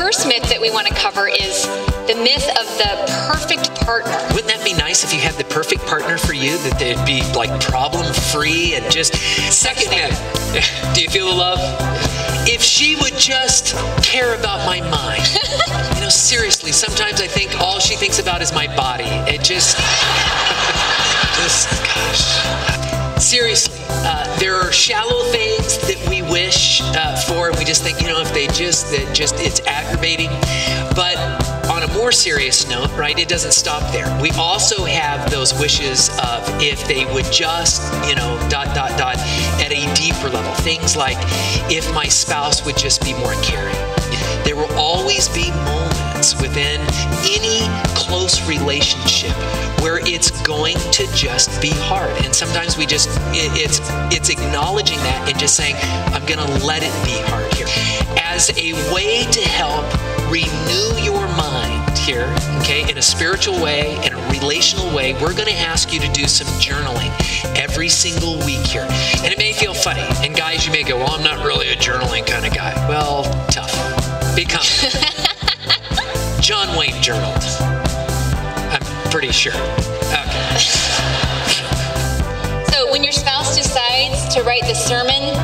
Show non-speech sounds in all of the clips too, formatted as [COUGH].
first myth that we want to cover is the myth of the perfect partner. Wouldn't that be nice if you had the perfect partner for you? That they'd be like problem free and just. Second myth. [LAUGHS] Do you feel the love? If she would just care about my mind. [LAUGHS] you know, seriously, sometimes I think all she thinks about is my body. It just. [LAUGHS] just, gosh. Seriously, uh, there are shallow things that wish uh, for, we just think, you know, if they just, that just, it's aggravating. But on a more serious note, right, it doesn't stop there. We also have those wishes of if they would just, you know, dot, dot, dot, at a deeper level. Things like if my spouse would just be more caring. There will always be moments within any close relationship where it's going to just be hard. And sometimes we just, it, it's, it's acknowledging that and just saying, I'm going to let it be hard here. As a way to help renew your mind here, okay, in a spiritual way, in a relational way, we're going to ask you to do some journaling every single week here. And it may feel funny. And guys, you may go, well, I'm not really a journaling kind of guy. Well, tough. Become. [LAUGHS] John Wayne journaled. I'm pretty sure. Okay. So when your spouse decides to write the sermon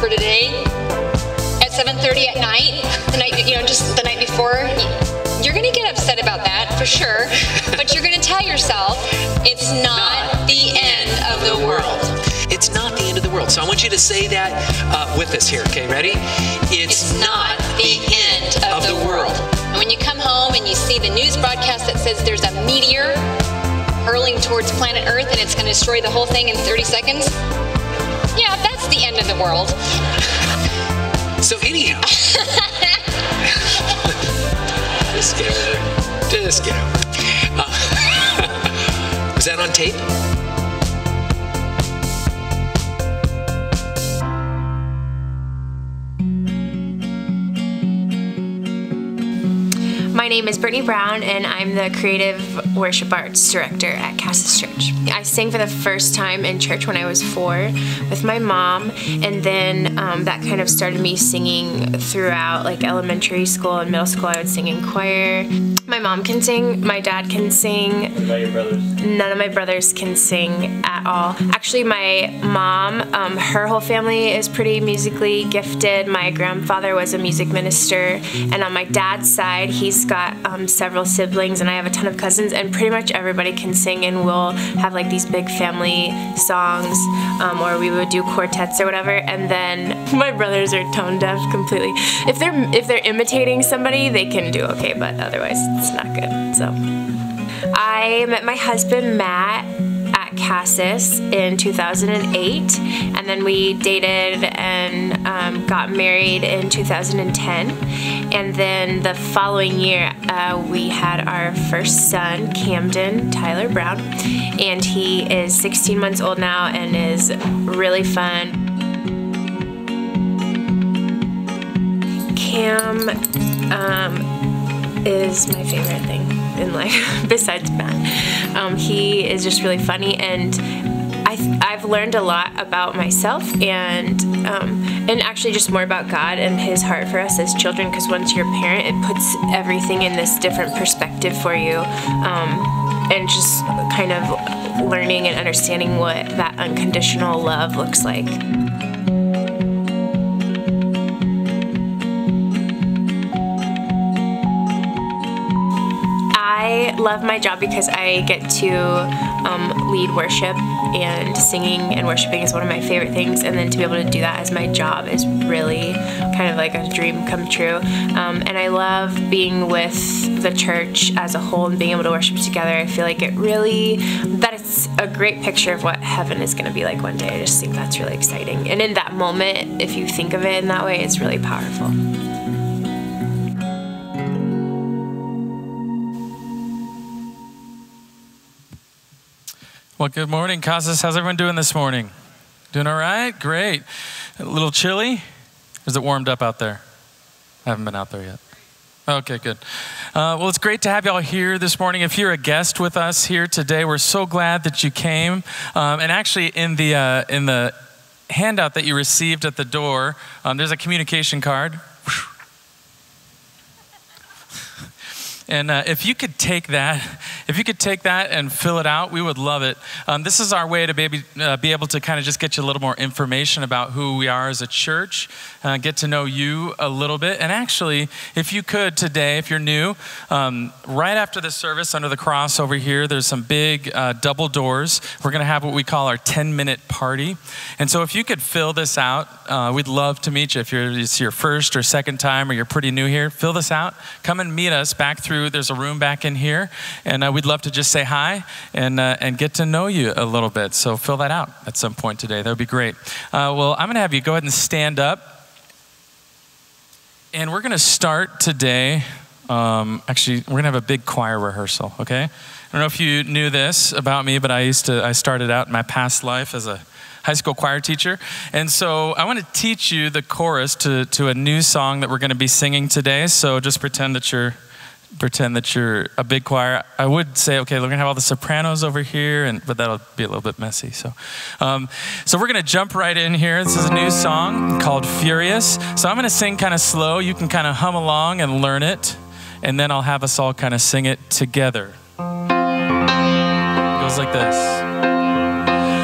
for today at 7:30 at night, the night you know just the night before, you're going to get upset about that for sure, but you're going to tell yourself it's not, not the end of the world. It's not the end of the world. So I want you to say that uh, with us here. Okay, ready? It's, it's not the end of, of the, the world. world. And when you come home and you see the news broadcast that says there's a meteor hurling towards planet Earth and it's going to destroy the whole thing in 30 seconds, yeah, that's the end of the world. [LAUGHS] So, anyhow, [LAUGHS] just get over there. Just get over. Uh, [LAUGHS] was that on tape? My name is Brittany Brown, and I'm the Creative Worship Arts Director at Casas Church. I sang for the first time in church when I was four with my mom, and then um, that kind of started me singing throughout like elementary school and middle school. I would sing in choir. My mom can sing, my dad can sing. What about your brothers? None of my brothers can sing at all. Actually, my mom, um, her whole family is pretty musically gifted. My grandfather was a music minister, and on my dad's side, he's got um, several siblings and I have a ton of cousins and pretty much everybody can sing and we'll have like these big family songs um, or we would do quartets or whatever and then [LAUGHS] my brothers are tone deaf completely. If they're if they're imitating somebody they can do okay but otherwise it's not good so. I met my husband Matt at Casas in 2008, and then we dated and um, got married in 2010. And then the following year, uh, we had our first son, Camden Tyler Brown, and he is 16 months old now and is really fun. Cam um, is my favorite thing in life [LAUGHS] besides Matt. Um, he is just really funny and I, have learned a lot about myself and um, and actually just more about God and His heart for us as children. Because once you're a parent, it puts everything in this different perspective for you, um, and just kind of learning and understanding what that unconditional love looks like. I love my job because I get to um, lead worship and singing and worshiping is one of my favorite things and then to be able to do that as my job is really kind of like a dream come true. Um, and I love being with the church as a whole and being able to worship together. I feel like it really that it's a great picture of what heaven is going to be like one day. I just think that's really exciting. And in that moment if you think of it in that way it's really powerful. Well, good morning, Casas. How's everyone doing this morning? Doing all right? Great. A little chilly? Is it warmed up out there? I haven't been out there yet. Okay, good. Uh, well, it's great to have you all here this morning. If you're a guest with us here today, we're so glad that you came. Um, and actually, in the uh, in the handout that you received at the door, um, there's a communication card. And uh, if you could take that, if you could take that and fill it out, we would love it. Um, this is our way to maybe, uh, be able to kind of just get you a little more information about who we are as a church, uh, get to know you a little bit. And actually, if you could today, if you're new, um, right after the service under the cross over here, there's some big uh, double doors. We're going to have what we call our 10 minute party. And so if you could fill this out, uh, we'd love to meet you. If you're, it's your first or second time or you're pretty new here, fill this out. Come and meet us back through. There's a room back in here. And uh, we'd love to just say hi and, uh, and get to know you a little bit. So fill that out at some point today. That would be great. Uh, well, I'm going to have you go ahead and stand up. And we're going to start today. Um, actually, we're going to have a big choir rehearsal, okay? I don't know if you knew this about me, but I used to, I started out in my past life as a high school choir teacher. And so I want to teach you the chorus to, to a new song that we're going to be singing today. So just pretend that you're pretend that you're a big choir. I would say, okay, we're gonna have all the sopranos over here, and but that'll be a little bit messy. So, um, so we're gonna jump right in here. This is a new song called "Furious." So I'm gonna sing kind of slow. You can kind of hum along and learn it, and then I'll have us all kind of sing it together. It goes like this.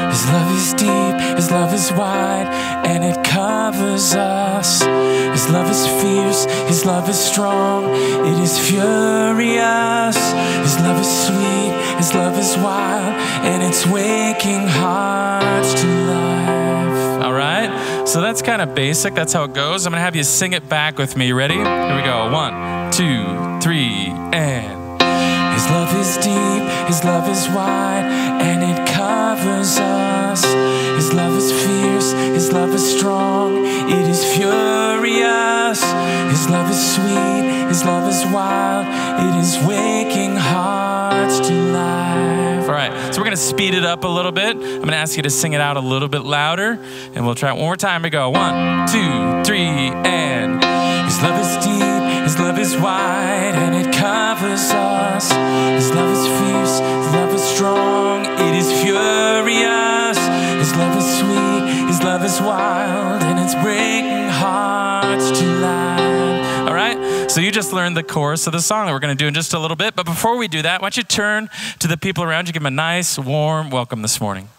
His love is deep, Love is wide, and it covers us. His love is fierce, His love is strong, it is furious. His love is sweet, His love is wild, and it's waking hearts to life. All right, so that's kind of basic. That's how it goes. I'm gonna have you sing it back with me. Ready? Here we go. One, two, three, and. His love is deep, His love is wide, and it covers us. His love is fierce, His love is strong, it is furious. His love is sweet, His love is wild, it is waking hearts to life. All right, so we're gonna speed it up a little bit. I'm gonna ask you to sing it out a little bit louder, and we'll try it one more time. We go one, two, three, and. His love is deep, His love is wide, and it covers us. His love is fierce, His love is strong, it is furious. Is wild, and it's breaking hearts. All right, so you just learned the chorus of the song that we're going to do in just a little bit. But before we do that, why don't you turn to the people around you, give them a nice, warm welcome this morning.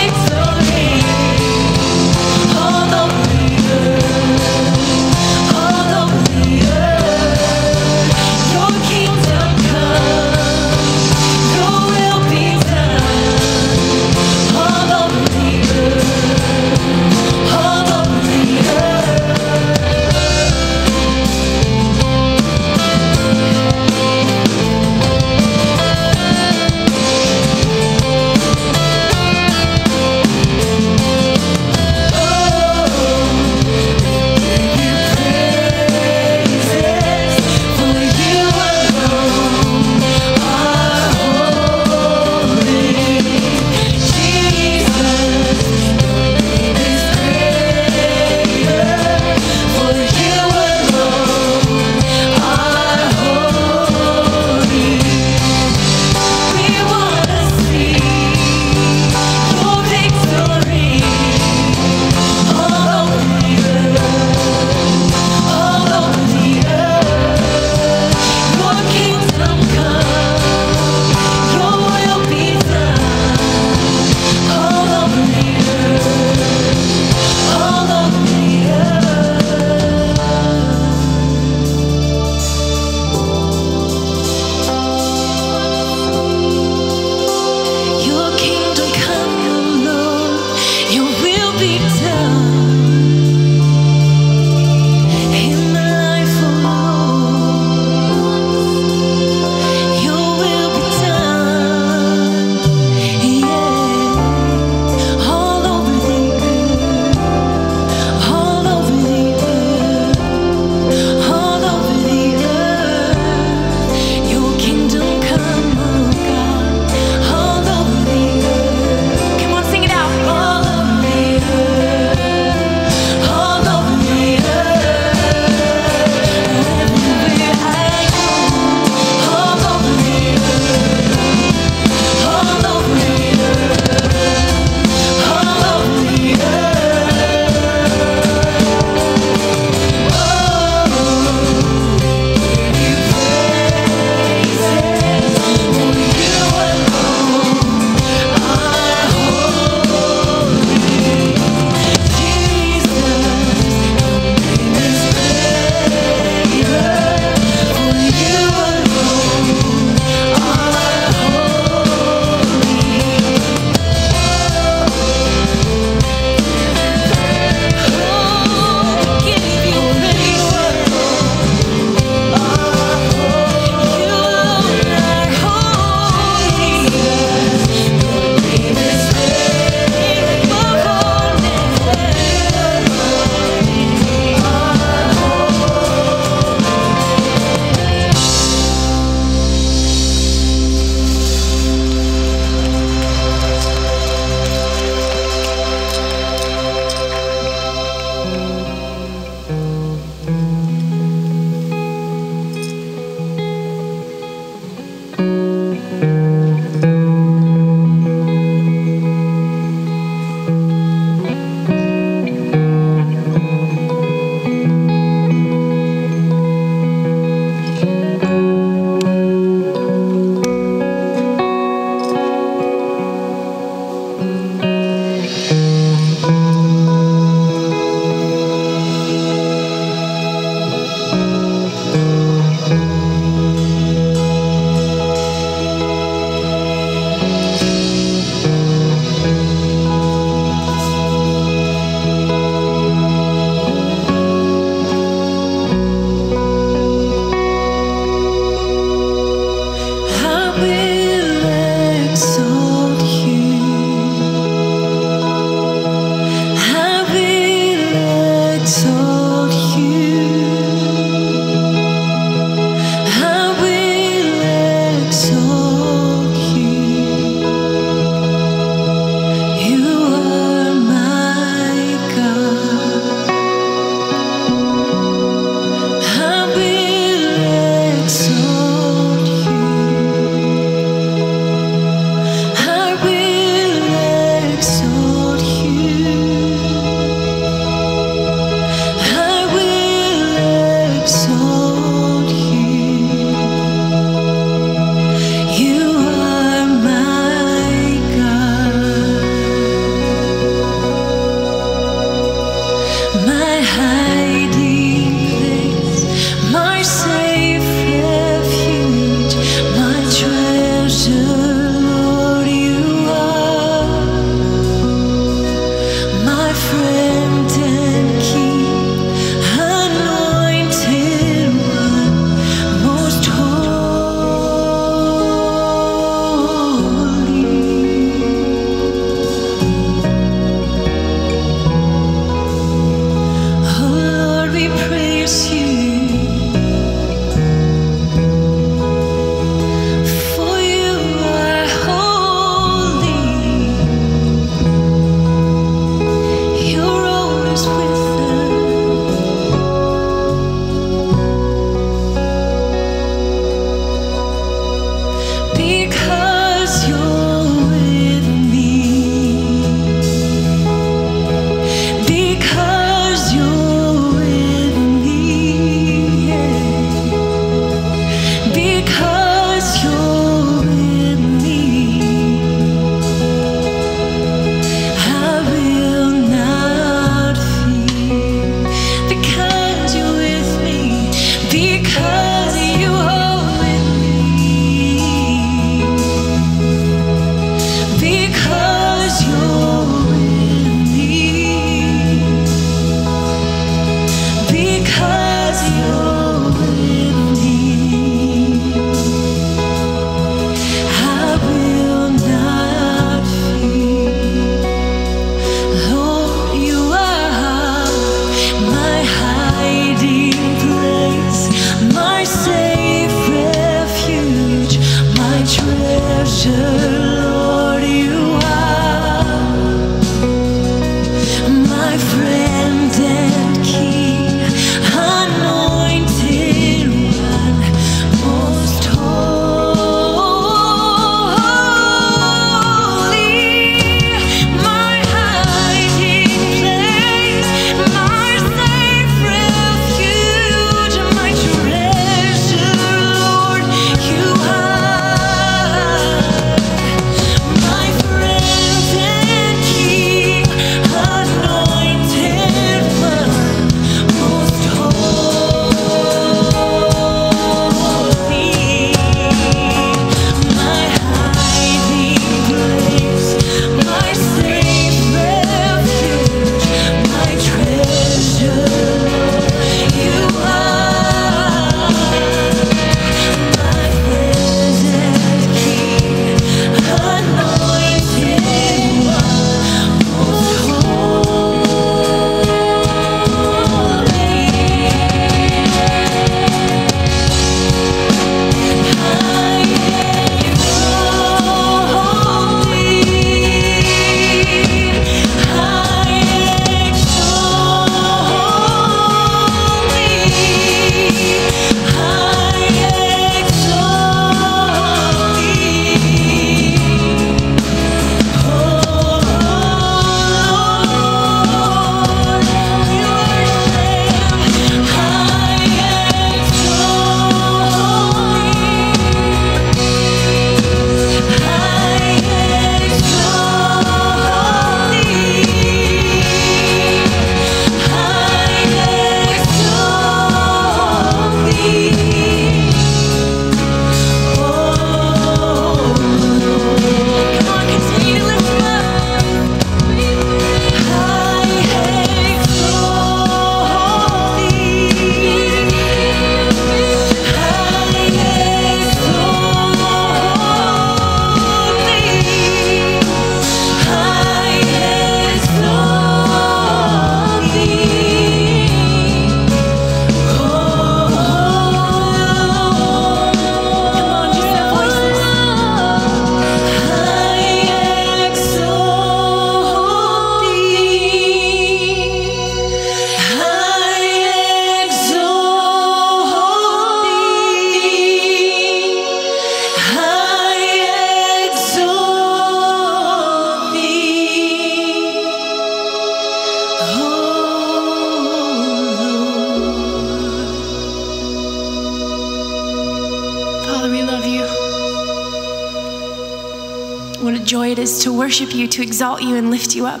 To exalt you, and lift you up,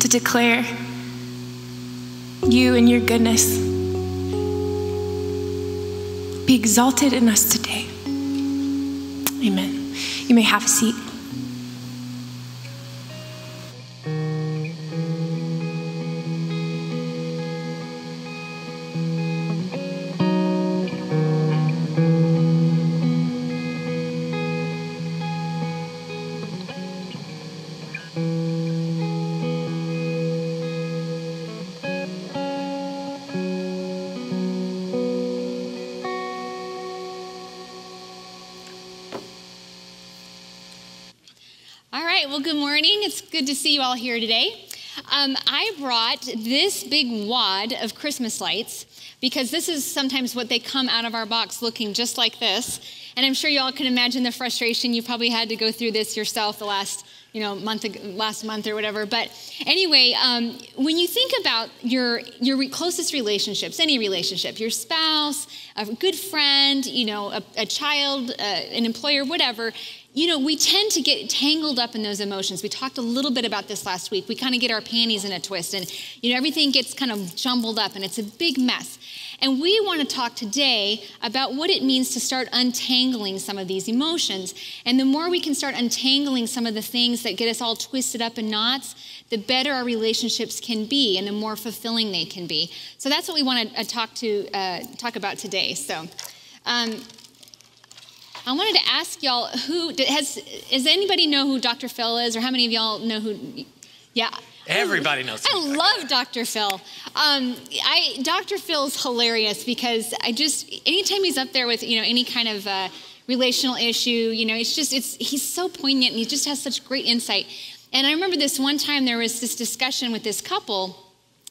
to declare you and your goodness. Be exalted in us today. Amen. You may have a seat. Good to see you all here today. Um, I brought this big wad of Christmas lights because this is sometimes what they come out of our box looking just like this. And I'm sure you all can imagine the frustration. You probably had to go through this yourself the last, you know, month, last month or whatever. But anyway, um, when you think about your your closest relationships, any relationship, your spouse, a good friend, you know, a, a child, uh, an employer, whatever, you know, we tend to get tangled up in those emotions. We talked a little bit about this last week. We kind of get our panties in a twist and, you know, everything gets kind of jumbled up and it's a big mess. And we want to talk today about what it means to start untangling some of these emotions. And the more we can start untangling some of the things that get us all twisted up in knots, the better our relationships can be and the more fulfilling they can be. So that's what we want to uh, talk to uh, talk about today. So. Um, I wanted to ask y'all who has does anybody know who Dr. Phil is, or how many of y'all know who? Yeah, Everybody knows I love Dr. Phil. Um, I Dr. Phil's hilarious because I just anytime he's up there with you know any kind of uh, relational issue, you know, it's just it's he's so poignant and he just has such great insight. And I remember this one time there was this discussion with this couple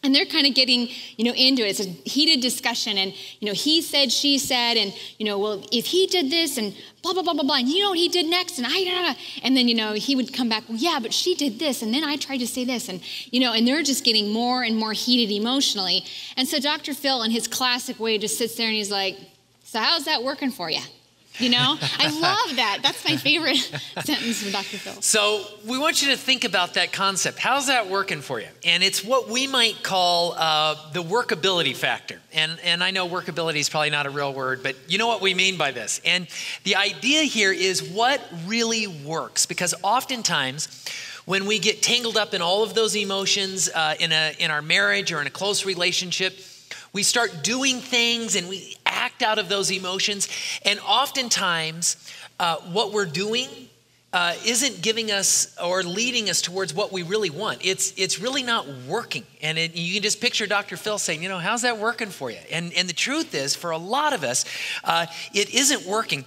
and they're kind of getting you know into it. It's a heated discussion and you know he said she said and you know well if he did this and blah blah blah blah blah and you know what he did next and i and then you know he would come back well yeah but she did this and then i tried to say this and you know and they're just getting more and more heated emotionally. And so dr phil in his classic way just sits there and he's like so how's that working for you you know i [LAUGHS] love that that's my favorite [LAUGHS] sentence from dr phil So we want you to think about that concept. How's that working for you? And it's what we might call uh, the workability factor. And, and I know workability is probably not a real word, but you know what we mean by this. And the idea here is what really works. Because oftentimes, when we get tangled up in all of those emotions uh, in, a, in our marriage or in a close relationship, we start doing things and we act out of those emotions. And oftentimes, uh, what we're doing uh, isn't giving us or leading us towards what we really want. It's, it's really not working. And it, you can just picture Dr. Phil saying, you know, how's that working for you? And, and the truth is, for a lot of us, uh, it isn't working.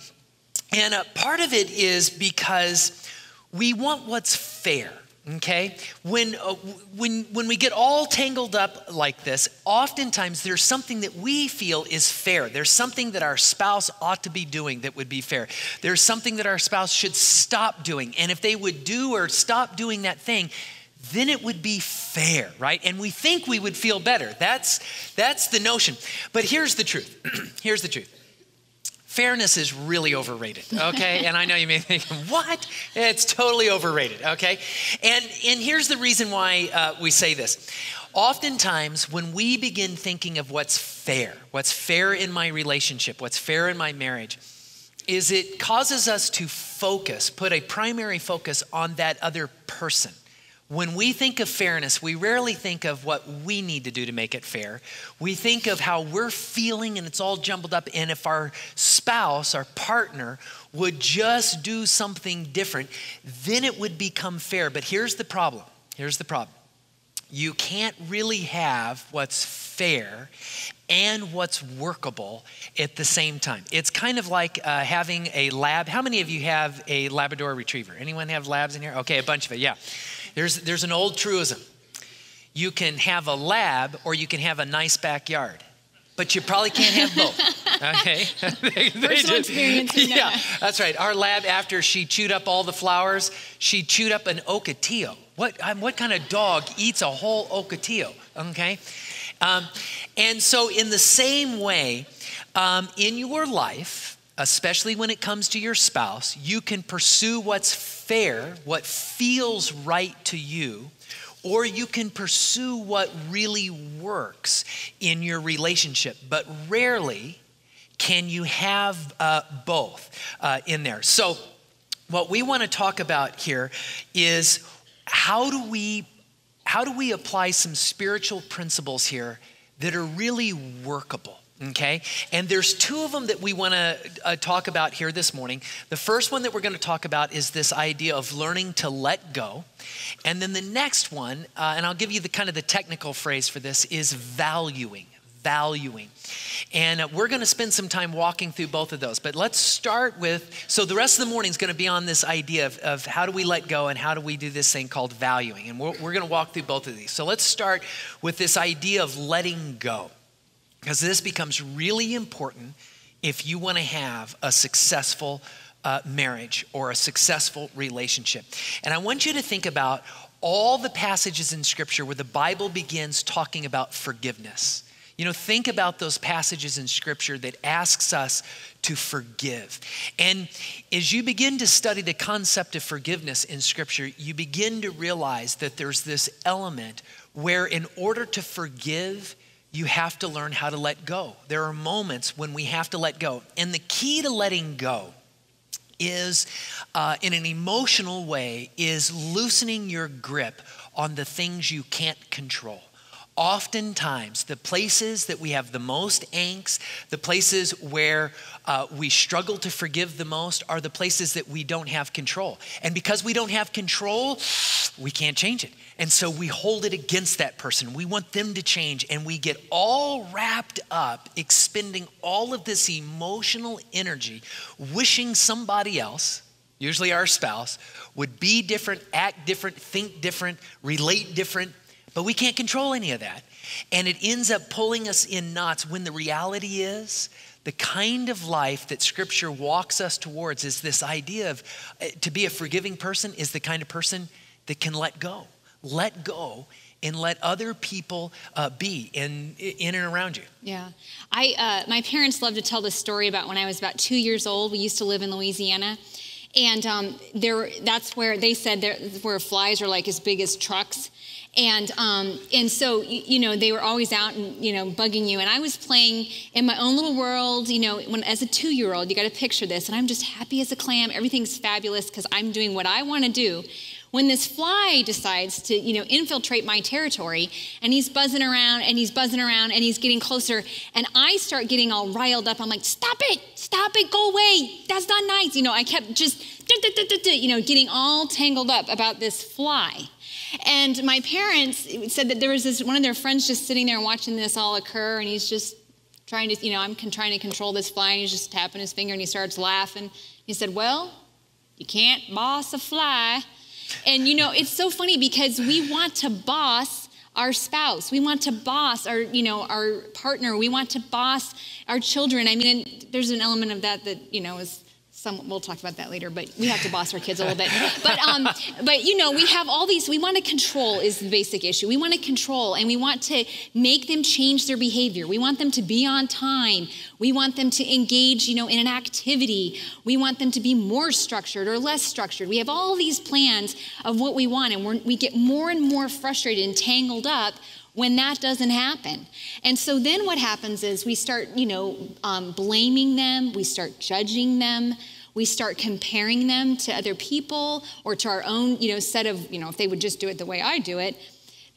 And uh, part of it is because we want what's fair. Okay, when uh, when when we get all tangled up like this, oftentimes there's something that we feel is fair. There's something that our spouse ought to be doing that would be fair. There's something that our spouse should stop doing, and if they would do or stop doing that thing, then it would be fair, right? And we think we would feel better. That's that's the notion. But here's the truth. [CLEARS THROAT] here's the truth. Fairness is really overrated, okay? and I know you may think, what? It's totally overrated, okay? And, and here's the reason why uh, we say this. Oftentimes, when we begin thinking of what's fair, what's fair in my relationship, what's fair in my marriage, is it causes us to focus, put a primary focus on that other person. When we think of fairness, we rarely think of what we need to do to make it fair. We think of how we're feeling and it's all jumbled up. And if our spouse, our partner, would just do something different, then it would become fair. But here's the problem. Here's the problem. You can't really have what's fair and what's workable at the same time. It's kind of like uh, having a lab. How many of you have a Labrador retriever? Anyone have labs in here? Okay, a bunch of it, yeah. There's, there's an old truism. You can have a lab or you can have a nice backyard, but you probably can't have both. [LAUGHS] Okay? [LAUGHS] They- they Personal experience, [LAUGHS] Yeah, that. that's right. Our lab, after she chewed up all the flowers, she chewed up an ocotillo. What, um, what kind of dog eats a whole ocotillo? Okay? Um, and so, in the same way, um, in your life, especially when it comes to your spouse, you can pursue what's fair, what feels right to you, or you can pursue what really works in your relationship. But rarely can you have uh, both uh, in there. So, what we want to talk about here is how do we how do we apply some spiritual principles here that are really workable okay and there's two of them that we want to uh, talk about here this morning the first one that we're going to talk about is this idea of learning to let go and then the next one uh, and i'll give you the kind of the technical phrase for this is valuing valuing. And uh, we're going to spend some time walking through both of those. But let's start with so the rest of the morning is going to be on this idea of, of how do we let go and how do we do this thing called valuing. And we're, we're going to walk through both of these. So let's start with this idea of letting go, because this becomes really important if you want to have a successful uh, marriage or a successful relationship. And I want you to think about all the passages in Scripture where the Bible begins talking about forgiveness. You know, think about those passages in Scripture that asks us to forgive. And as you begin to study the concept of forgiveness in Scripture, you begin to realize that there's this element where, in order to forgive, you have to learn how to let go. There are moments when we have to let go. And the key to letting go is, uh, in an emotional way, is loosening your grip on the things you can't control oftentimes the places that we have the most angst, the places where uh, we struggle to forgive the most, are the places that we don't have control. And because we don't have control, we can't change it. And so we hold it against that person. We want them to change, and we get all wrapped up, expending all of this emotional energy, wishing somebody else, usually our spouse, would be different, act different, think different, relate different, but we can't control any of that. And it ends up pulling us in knots when the reality is the kind of life that scripture walks us towards is this idea of uh, to be a forgiving person is the kind of person that can let go. Let go and let other people uh, be in, in and around you. Yeah. I, uh, my parents love to tell this story about when I was about two years old. We used to live in Louisiana. And um, there, that's where they said there, where flies are like as big as trucks. And um, and so you know they were always out and you know bugging you. And I was playing in my own little world. You know, when as a two-year-old, you got to picture this, and I'm just happy as a clam. Everything's fabulous because I'm doing what I want to do. When this fly decides to, you know, infiltrate my territory, and he's buzzing around and he's buzzing around and he's getting closer, and I start getting all riled up. I'm like, "Stop it! Stop it! Go away! That's not nice!" You know, I kept just, you know, getting all tangled up about this fly. And my parents said that there was this one of their friends just sitting there watching this all occur, and he's just trying to, you know, I'm trying to control this fly, and he's just tapping his finger, and he starts laughing. He said, "Well, you can't boss a fly." And you know, it's so funny because we want to boss our spouse. We want to boss our, you know, our partner. We want to boss our children. I mean, there's an element of that that, you know, is some, we'll talk about that later, but we have to boss our kids a little bit. But, um, but you know, we have all these, we want to control is the basic issue. We want to control and we want to make them change their behavior. We want them to be on time. We want them to engage, you know, in an activity. We want them to be more structured or less structured. We have all these plans of what we want and we get more and more frustrated and tangled up when that doesn't happen. And so then what happens is we start, you know, um, blaming them, we start judging them, we start comparing them to other people or to our own, you know, set of, you know, if they would just do it the way I do it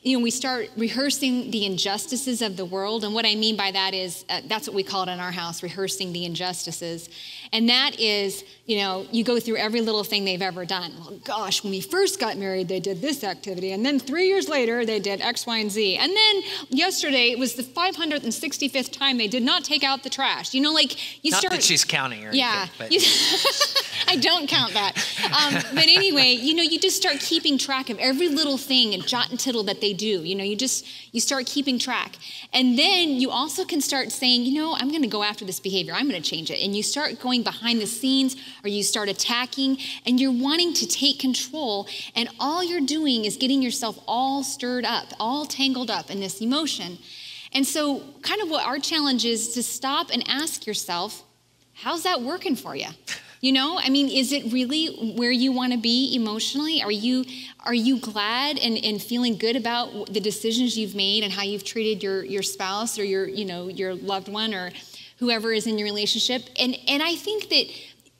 you know, we start rehearsing the injustices of the world. And what I mean by that is uh, that's what we call it in our house, rehearsing the injustices. And that is, you know, you go through every little thing they've ever done. Well, gosh, when we first got married, they did this activity. And then three years later, they did X, Y, and Z. And then yesterday, it was the 565th time they did not take out the trash. You know, like you not start. Not that she's counting or yeah. Anything, [LAUGHS] I don't count that. Um, but anyway, you know, you just start keeping track of every little thing and jot and tittle that they do. You know, you just, you start keeping track. And then you also can start saying, you know, I'm going to go after this behavior. I'm going to change it. And you start going behind the scenes or you start attacking and you're wanting to take control. And all you're doing is getting yourself all stirred up, all tangled up in this emotion. And so, kind of what our challenge is to stop and ask yourself, how's that working for you? You know, I mean, is it really where you want to be emotionally? Are you are you glad and, and feeling good about the decisions you've made and how you've treated your your spouse or your you know your loved one or whoever is in your relationship? And and I think that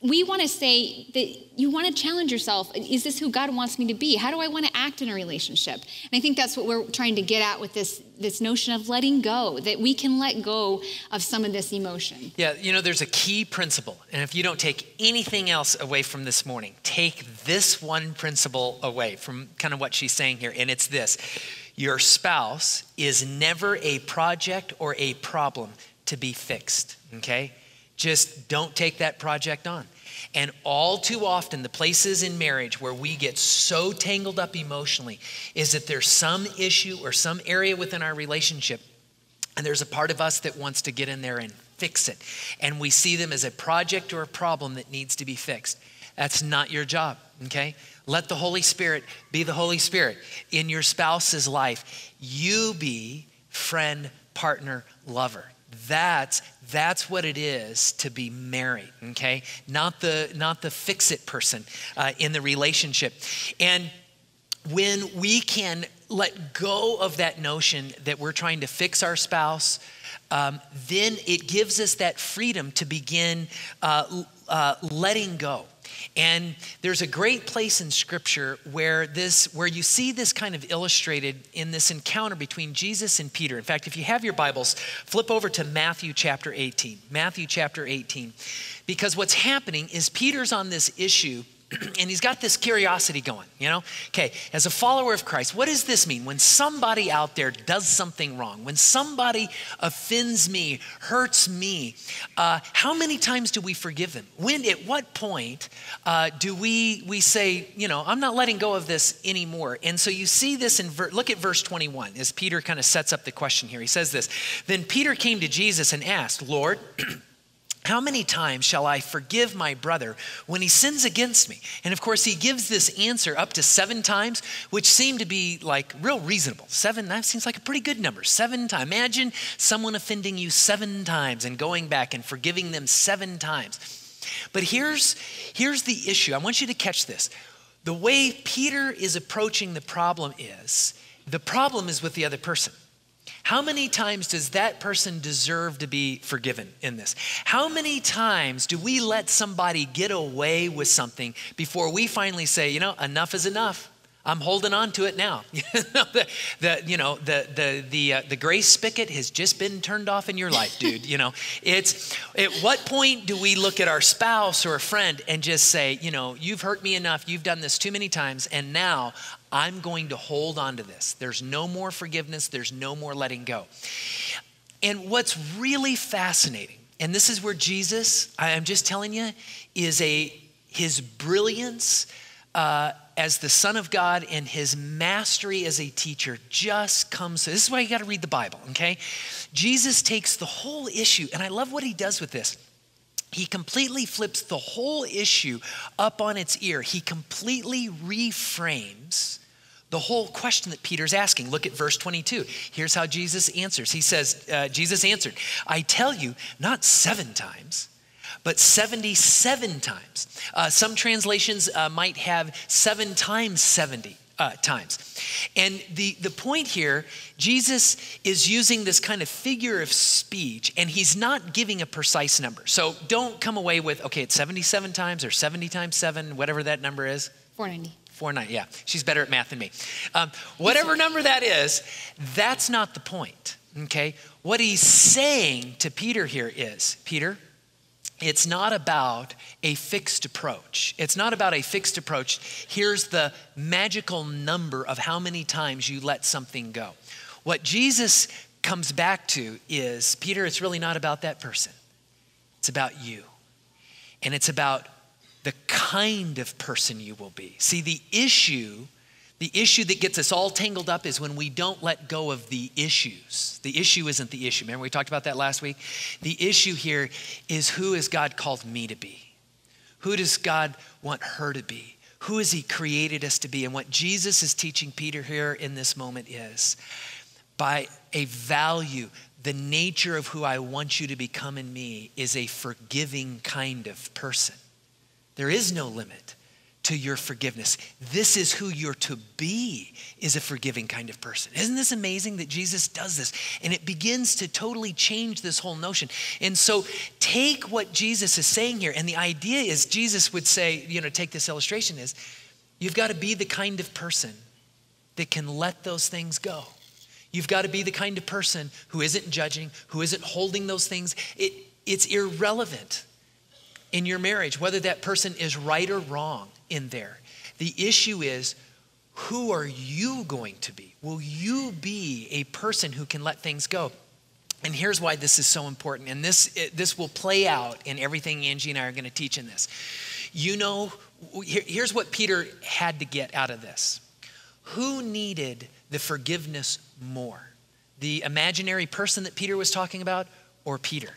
we want to say that you want to challenge yourself. Is this who God wants me to be? How do I want to act in a relationship? And I think that's what we're trying to get at with this, this notion of letting go, that we can let go of some of this emotion. Yeah, you know, there's a key principle. And if you don't take anything else away from this morning, take this one principle away from kind of what she's saying here. And it's this your spouse is never a project or a problem to be fixed, okay? Just don't take that project on. And all too often, the places in marriage where we get so tangled up emotionally is that there's some issue or some area within our relationship, and there's a part of us that wants to get in there and fix it. And we see them as a project or a problem that needs to be fixed. That's not your job, okay? Let the Holy Spirit be the Holy Spirit in your spouse's life. You be friend, partner, lover. That's that's what it is to be married. Okay, not the not the fix it person uh, in the relationship, and when we can let go of that notion that we're trying to fix our spouse. Um, then it gives us that freedom to begin uh, uh, letting go. And there's a great place in scripture where this where you see this kind of illustrated in this encounter between Jesus and Peter. In fact, if you have your Bibles, flip over to Matthew chapter 18. Matthew chapter 18. Because what's happening is Peter's on this issue [CLEARS THROAT] and he's got this curiosity going, you know? Okay, as a follower of Christ, what does this mean? When somebody out there does something wrong, when somebody offends me, hurts me, uh, how many times do we forgive them? When, at what point uh, do we, we say, you know, I'm not letting go of this anymore? And so you see this in, ver- look at verse 21 as Peter kind of sets up the question here. He says this Then Peter came to Jesus and asked, Lord, [CLEARS THROAT] How many times shall I forgive my brother when he sins against me? And of course, he gives this answer up to seven times, which seem to be like real reasonable. Seven, that seems like a pretty good number. Seven times. Imagine someone offending you seven times and going back and forgiving them seven times. But here's, here's the issue. I want you to catch this. The way Peter is approaching the problem is the problem is with the other person. How many times does that person deserve to be forgiven in this? How many times do we let somebody get away with something before we finally say, you know, enough is enough? I'm holding on to it now. [LAUGHS] the, the, you know, the, the, the, uh, the grace spigot has just been turned off in your life, dude. You know, it's at what point do we look at our spouse or a friend and just say, you know, you've hurt me enough, you've done this too many times, and now I'm going to hold on to this. There's no more forgiveness, there's no more letting go. And what's really fascinating, and this is where Jesus, I'm just telling you, is a his brilliance uh, as the Son of God and his mastery as a teacher just comes. This is why you got to read the Bible, okay? Jesus takes the whole issue, and I love what he does with this. He completely flips the whole issue up on its ear. He completely reframes the whole question that Peter's asking. Look at verse 22. Here's how Jesus answers. He says, uh, Jesus answered, I tell you, not seven times but 77 times. Uh, some translations uh, might have seven times 70 uh, times. And the, the point here, Jesus is using this kind of figure of speech, and he's not giving a precise number. So don't come away with, okay, it's 77 times or 70 times 7, whatever that number is. 490. 490, yeah. She's better at math than me. Um, whatever number that is, that's not the point, okay? What he's saying to Peter here is Peter, it's not about a fixed approach. It's not about a fixed approach. Here's the magical number of how many times you let something go. What Jesus comes back to is Peter, it's really not about that person, it's about you. And it's about the kind of person you will be. See, the issue the issue that gets us all tangled up is when we don't let go of the issues. The issue isn't the issue. Remember, we talked about that last week? The issue here is who has God called me to be? Who does God want her to be? Who has He created us to be? And what Jesus is teaching Peter here in this moment is by a value. The nature of who I want you to become in me is a forgiving kind of person. There is no limit to your forgiveness. This is who you're to be, is a forgiving kind of person. Isn't this amazing that Jesus does this? And it begins to totally change this whole notion. And so take what Jesus is saying here, and the idea is Jesus would say, you know, take this illustration is you've got to be the kind of person that can let those things go. You've got to be the kind of person who isn't judging, who isn't holding those things. It, it's irrelevant in your marriage, whether that person is right or wrong in there. The issue is who are you going to be? Will you be a person who can let things go? And here's why this is so important. And this, it, this will play out in everything Angie and I are going to teach in this. You know, here, here's what Peter had to get out of this. Who needed the forgiveness more? The imaginary person that Peter was talking about or Peter?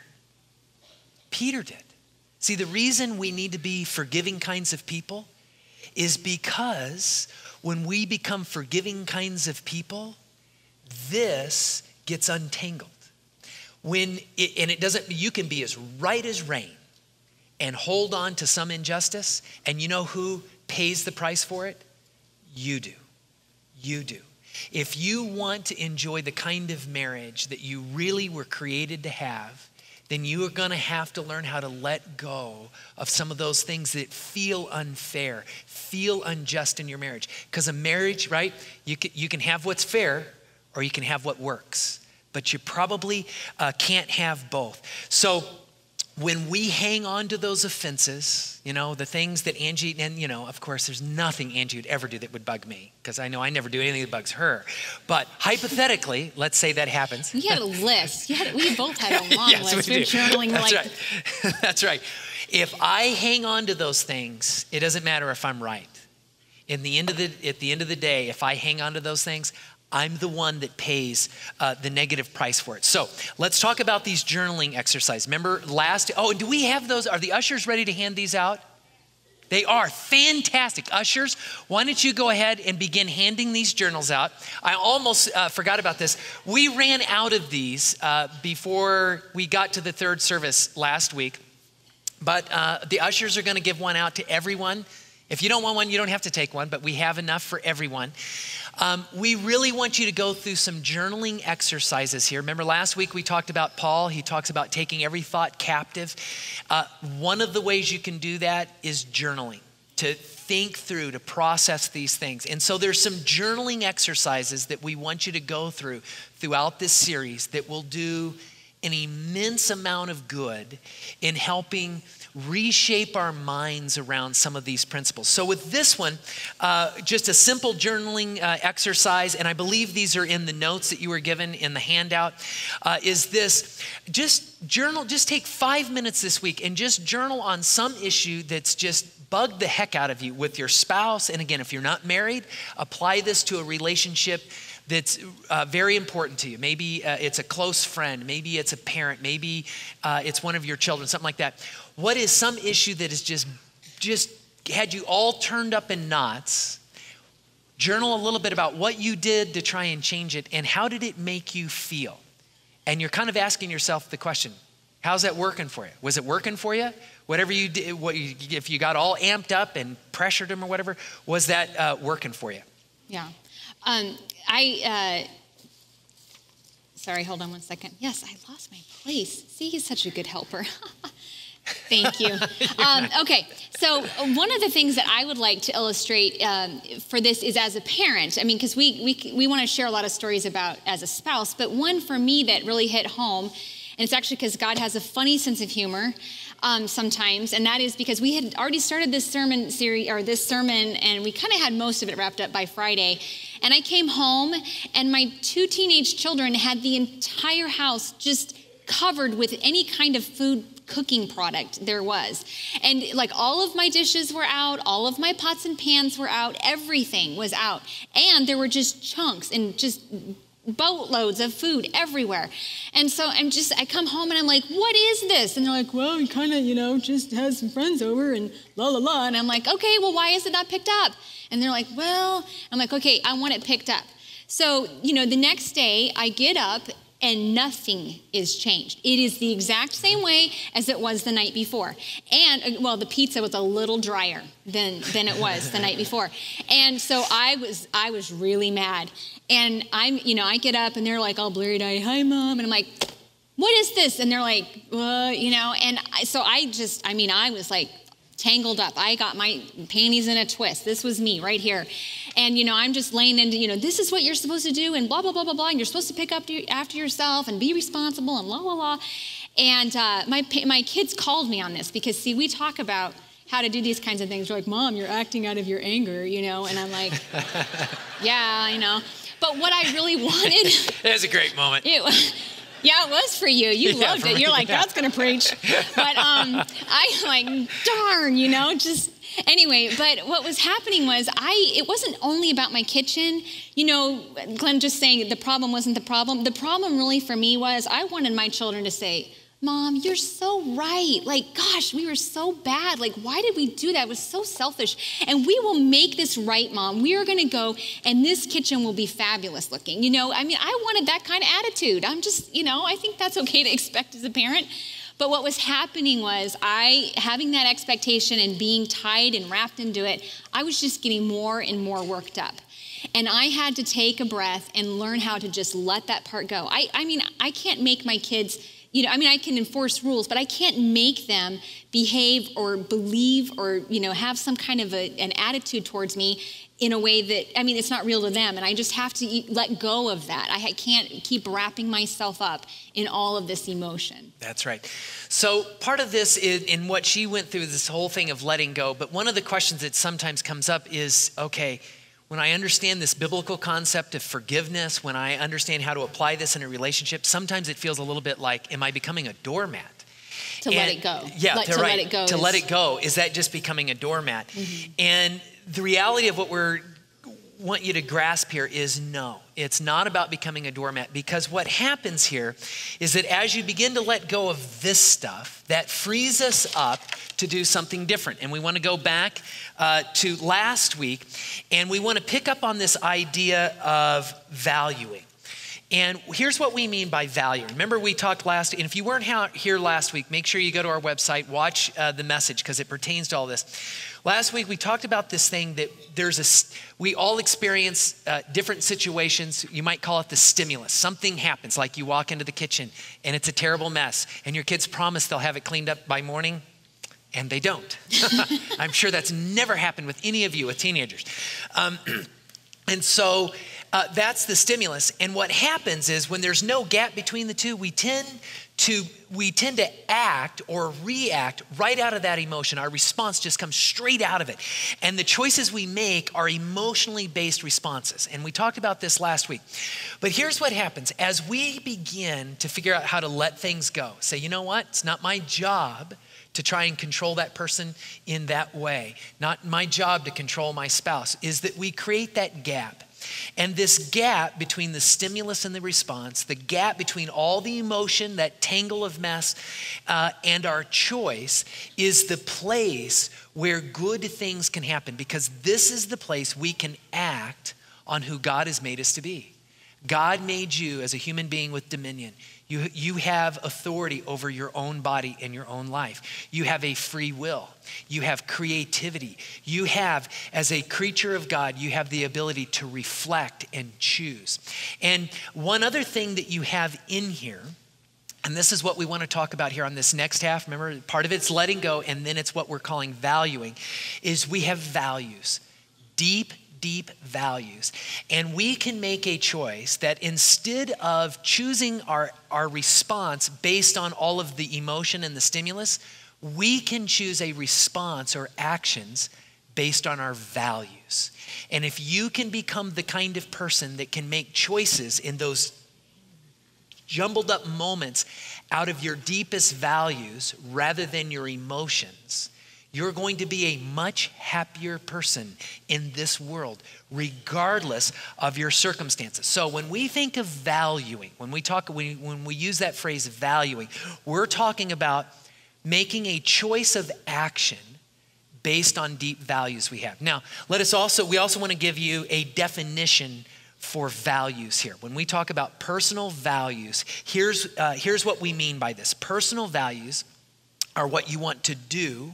Peter did. See, the reason we need to be forgiving kinds of people is because when we become forgiving kinds of people, this gets untangled. When it, and it doesn't, you can be as right as rain and hold on to some injustice, and you know who pays the price for it? You do. You do. If you want to enjoy the kind of marriage that you really were created to have, then you are going to have to learn how to let go of some of those things that feel unfair, feel unjust in your marriage. Because a marriage, right, you can, you can have what's fair or you can have what works, but you probably uh, can't have both. So, when we hang on to those offenses, you know, the things that Angie, and you know, of course, there's nothing Angie would ever do that would bug me, because I know I never do anything that bugs her. But hypothetically, let's say that happens. You had a list. You had, we both had a [LAUGHS] long Yes, list. we We're do. journaling That's like right. [LAUGHS] That's right. If I hang on to those things, it doesn't matter if I'm right. In the end of the, at the end of the day, if I hang on to those things, I'm the one that pays uh, the negative price for it. So let's talk about these journaling exercises. Remember last? Oh, do we have those? Are the ushers ready to hand these out? They are fantastic. Ushers, why don't you go ahead and begin handing these journals out? I almost uh, forgot about this. We ran out of these uh, before we got to the third service last week, but uh, the ushers are going to give one out to everyone. If you don't want one, you don't have to take one, but we have enough for everyone. Um, we really want you to go through some journaling exercises here. Remember, last week we talked about Paul. He talks about taking every thought captive. Uh, one of the ways you can do that is journaling, to think through, to process these things. And so there's some journaling exercises that we want you to go through throughout this series that will do an immense amount of good in helping reshape our minds around some of these principles. So, with this one, uh, just a simple journaling uh, exercise, and I believe these are in the notes that you were given in the handout, uh, is this just journal, just take five minutes this week and just journal on some issue that's just bugged the heck out of you with your spouse. And again, if you're not married, apply this to a relationship that's uh, very important to you. Maybe uh, it's a close friend, maybe it's a parent, maybe uh, it's one of your children, something like that. What is some issue that has just just had you all turned up in knots? Journal a little bit about what you did to try and change it, and how did it make you feel? And you're kind of asking yourself the question: How's that working for you? Was it working for you? Whatever you did, what you, if you got all amped up and pressured them or whatever, was that uh, working for you? Yeah. Um, I, uh, sorry, hold on one second. Yes, I lost my place. See, he's such a good helper. [LAUGHS] Thank you. [LAUGHS] Um, okay, so one of the things that I would like to illustrate um, for this is as a parent. I mean, because we, we, we want to share a lot of stories about as a spouse, but one for me that really hit home, and it's actually because God has a funny sense of humor um, sometimes, and that is because we had already started this sermon series or this sermon, and we kind of had most of it wrapped up by Friday. And I came home, and my two teenage children had the entire house just covered with any kind of food cooking product there was. And like all of my dishes were out, all of my pots and pans were out, everything was out. And there were just chunks and just boatloads of food everywhere. And so I'm just, I come home and I'm like, what is this? And they're like, well, we kind of, you know, just had some friends over and la la la. And I'm like, okay, well, why is it not picked up? And they're like, well, I'm like, okay, I want it picked up. So, you know, the next day I get up and nothing is changed. It is the exact same way as it was the night before. And uh, well, the pizza was a little drier than than it was the night before. And so I was I was really mad. And I'm, you know, I get up and they're like all blurry-eyed, "Hi, mom." And I'm like, "What is this?" And they're like, uh, you know, and I, so I just I mean, I was like tangled up. I got my panties in a twist. This was me right here. And, you know, I'm just laying into, you know, this is what you're supposed to do and blah, blah, blah, blah, blah. And you're supposed to pick up after yourself and be responsible and la, la, la. And uh, my, my kids called me on this because, see, we talk about how to do these kinds of things. They're like, Mom, you're acting out of your anger, you know? And I'm like, [LAUGHS] yeah, I know. But what I really wanted. [LAUGHS] it was a great moment. It, yeah, it was for you. You [LAUGHS] Yeah, loved it. me, You're like, yeah. God's gonna preach. [LAUGHS] But um, I like, darn, you know, just anyway. But what was happening was, I it wasn't only about my kitchen. You know, Glenn just saying the problem wasn't the problem. The problem really for me was I wanted my children to say. Mom, you're so right. Like, gosh, we were so bad. Like, why did we do that? It was so selfish. And we will make this right, Mom. We are going to go, and this kitchen will be fabulous looking. You know, I mean, I wanted that kind of attitude. I'm just, you know, I think that's okay to expect as a parent. But what was happening was I, having that expectation and being tied and wrapped into it, I was just getting more and more worked up. And I had to take a breath and learn how to just let that part go. I, I mean, I can't make my kids, you know, I mean, I can enforce rules, but I can't make them behave or believe or, you know, have some kind of a, an attitude towards me in a way that, I mean, it's not real to them. And I just have to let go of that. I can't keep wrapping myself up in all of this emotion. That's right. So part of this is in what she went through this whole thing of letting go. But one of the questions that sometimes comes up is, okay, when I understand this biblical concept of forgiveness, when I understand how to apply this in a relationship, sometimes it feels a little bit like, am I becoming a doormat? To let it go. Yeah, Let- to, to let it go To is- let it go. Is that just becoming a doormat? Mm-hmm. And the reality of what we're want you to grasp here is no. It's not about becoming a doormat because what happens here is that as you begin to let go of this stuff, that frees us up to do something different. And we want to go back uh, to last week and we want to pick up on this idea of valuing. And here's what we mean by value. Remember, we talked last, and if you weren't here last week, make sure you go to our website, watch uh, the message because it pertains to all this. Last week, we talked about this thing that there's a, we all experience uh, different situations. You might call it the stimulus. Something happens, like you walk into the kitchen and it's a terrible mess, and your kids promise they'll have it cleaned up by morning, and they don't. [LAUGHS] I'm sure that's never happened with any of you with teenagers. Um, [CLEARS THROAT] and so uh, that's the stimulus. And what happens is when there's no gap between the two, we tend to we tend to act or react right out of that emotion. Our response just comes straight out of it. And the choices we make are emotionally based responses. And we talked about this last week. But here's what happens as we begin to figure out how to let things go. Say, you know what? It's not my job to try and control that person in that way. Not my job to control my spouse, is that we create that gap. And this gap between the stimulus and the response, the gap between all the emotion, that tangle of mess, uh, and our choice is the place where good things can happen because this is the place we can act on who God has made us to be. God made you as a human being with dominion. You, you have authority over your own body and your own life. You have a free will. You have creativity. You have, as a creature of God, you have the ability to reflect and choose. And one other thing that you have in here, and this is what we want to talk about here on this next half. Remember, part of it's letting go, and then it's what we're calling valuing, is we have values. Deep, deep values. And we can make a choice that instead of choosing our, our response based on all of the emotion and the stimulus, we can choose a response or actions based on our values. And if you can become the kind of person that can make choices in those jumbled up moments out of your deepest values rather than your emotions, you're going to be a much happier person in this world, regardless of your circumstances. So, when we think of valuing, when we talk, when, when we use that phrase valuing, we're talking about making a choice of action based on deep values we have. Now, let us also, we also want to give you a definition for values here. When we talk about personal values, here's, uh, here's what we mean by this personal values are what you want to do,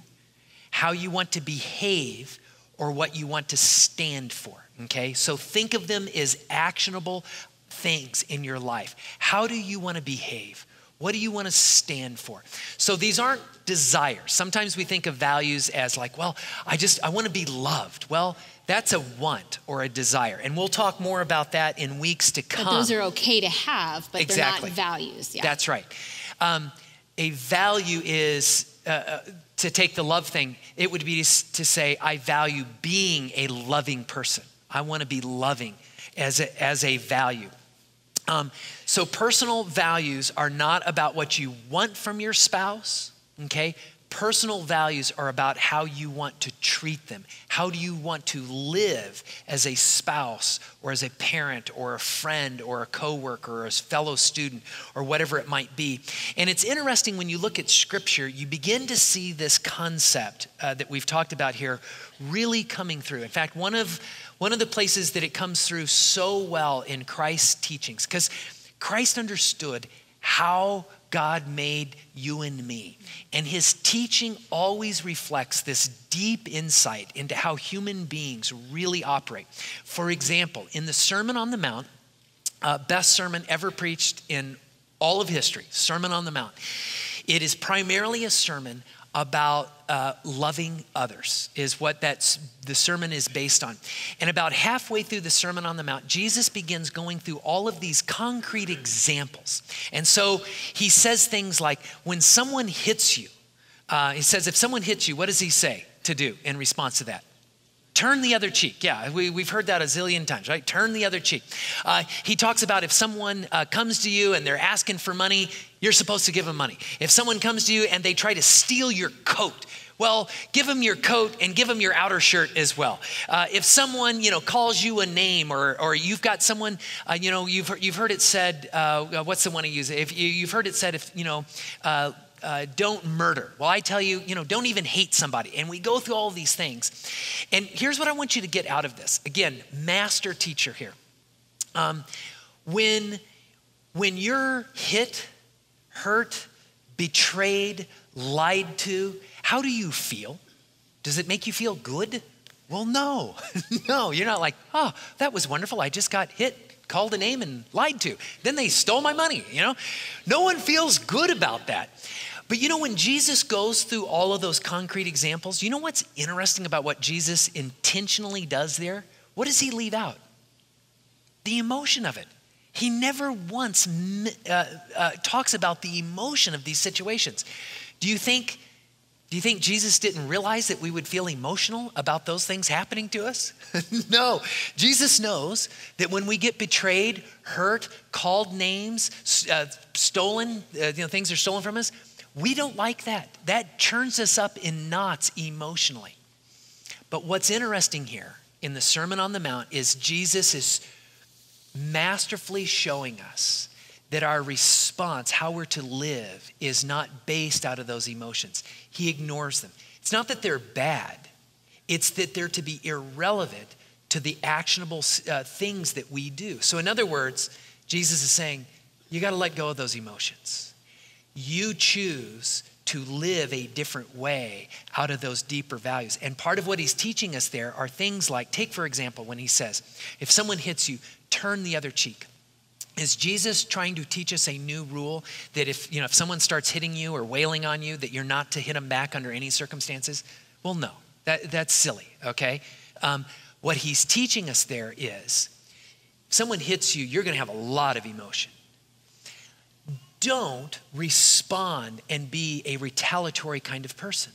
how you want to behave, or what you want to stand for. Okay? So think of them as actionable things in your life. How do you want to behave? What do you want to stand for? So these aren't desires. Sometimes we think of values as like, well, I just I want to be loved. Well, that's a want or a desire. And we'll talk more about that in weeks to come. But those are okay to have, but Exactly. they're not values. Yeah. That's right. Um, a value is uh, uh, to take the love thing, it would be to, say, I value being a loving person. I want to be loving as a, as a value. Um, so, personal values are not about what you want from your spouse, okay? Personal values are about how you want to treat them. How do you want to live as a spouse or as a parent or a friend or a coworker or a fellow student or whatever it might be? And it's interesting when you look at scripture, you begin to see this concept uh, that we've talked about here really coming through. In fact, one of one of the places that it comes through so well in Christ's teachings, because Christ understood how God made you and me. And his teaching always reflects this deep insight into how human beings really operate. For example, in the Sermon on the Mount, uh, best sermon ever preached in all of history, Sermon on the Mount. It is primarily a sermon about uh, loving others, is what that's, the sermon is based on. And about halfway through the Sermon on the Mount, Jesus begins going through all of these concrete examples. And so he says things like, when someone hits you, uh, he says, if someone hits you, what does he say to do in response to that? Turn the other cheek. Yeah, we, we've heard that a zillion times, right? Turn the other cheek. Uh, he talks about if someone uh, comes to you and they're asking for money, you're supposed to give them money. If someone comes to you and they try to steal your coat, well, give them your coat and give them your outer shirt as well. Uh, if someone, you know, calls you a name or, or you've got someone, uh, you know, you've, heard- you've heard it said, uh, what's the one I use? If you, you've heard it said, if, you know, uh, don't murder. Well, I tell you, you know, don't even hate somebody. And we go through all these things. And here's what I want you to get out of this. Again, master teacher here. Um, when, when you're hit, hurt, betrayed, lied to, how do you feel? Does it make you feel good? Well, no. [LAUGHS] no, you're not like, oh, that was wonderful. I just got hit, called a name, and lied to. Then they stole my money, you know? No one feels good about that. But you know, when Jesus goes through all of those concrete examples, you know what's interesting about what Jesus intentionally does there? What does he leave out? The emotion of it. He never once uh, uh, talks about the emotion of these situations. Do you think? Do you think Jesus didn't realize that we would feel emotional about those things happening to us? [LAUGHS] no. Jesus knows that when we get betrayed, hurt, called names, uh, stolen, uh, you know, things are stolen from us, we don't like that. That churns us up in knots emotionally. But what's interesting here in the Sermon on the Mount is Jesus is masterfully showing us that our response, how we're to live, is not based out of those emotions. He ignores them. It's not that they're bad, it's that they're to be irrelevant to the actionable uh, things that we do. So, in other words, Jesus is saying, you got to let go of those emotions. You choose to live a different way out of those deeper values. And part of what he's teaching us there are things like, take for example, when he says, if someone hits you, turn the other cheek. Is Jesus trying to teach us a new rule that if, you know, if someone starts hitting you or wailing on you, that you're not to hit them back under any circumstances? Well, no, that, that's silly, okay? Um, what he's teaching us there is if someone hits you, you're going to have a lot of emotion. Don't respond and be a retaliatory kind of person.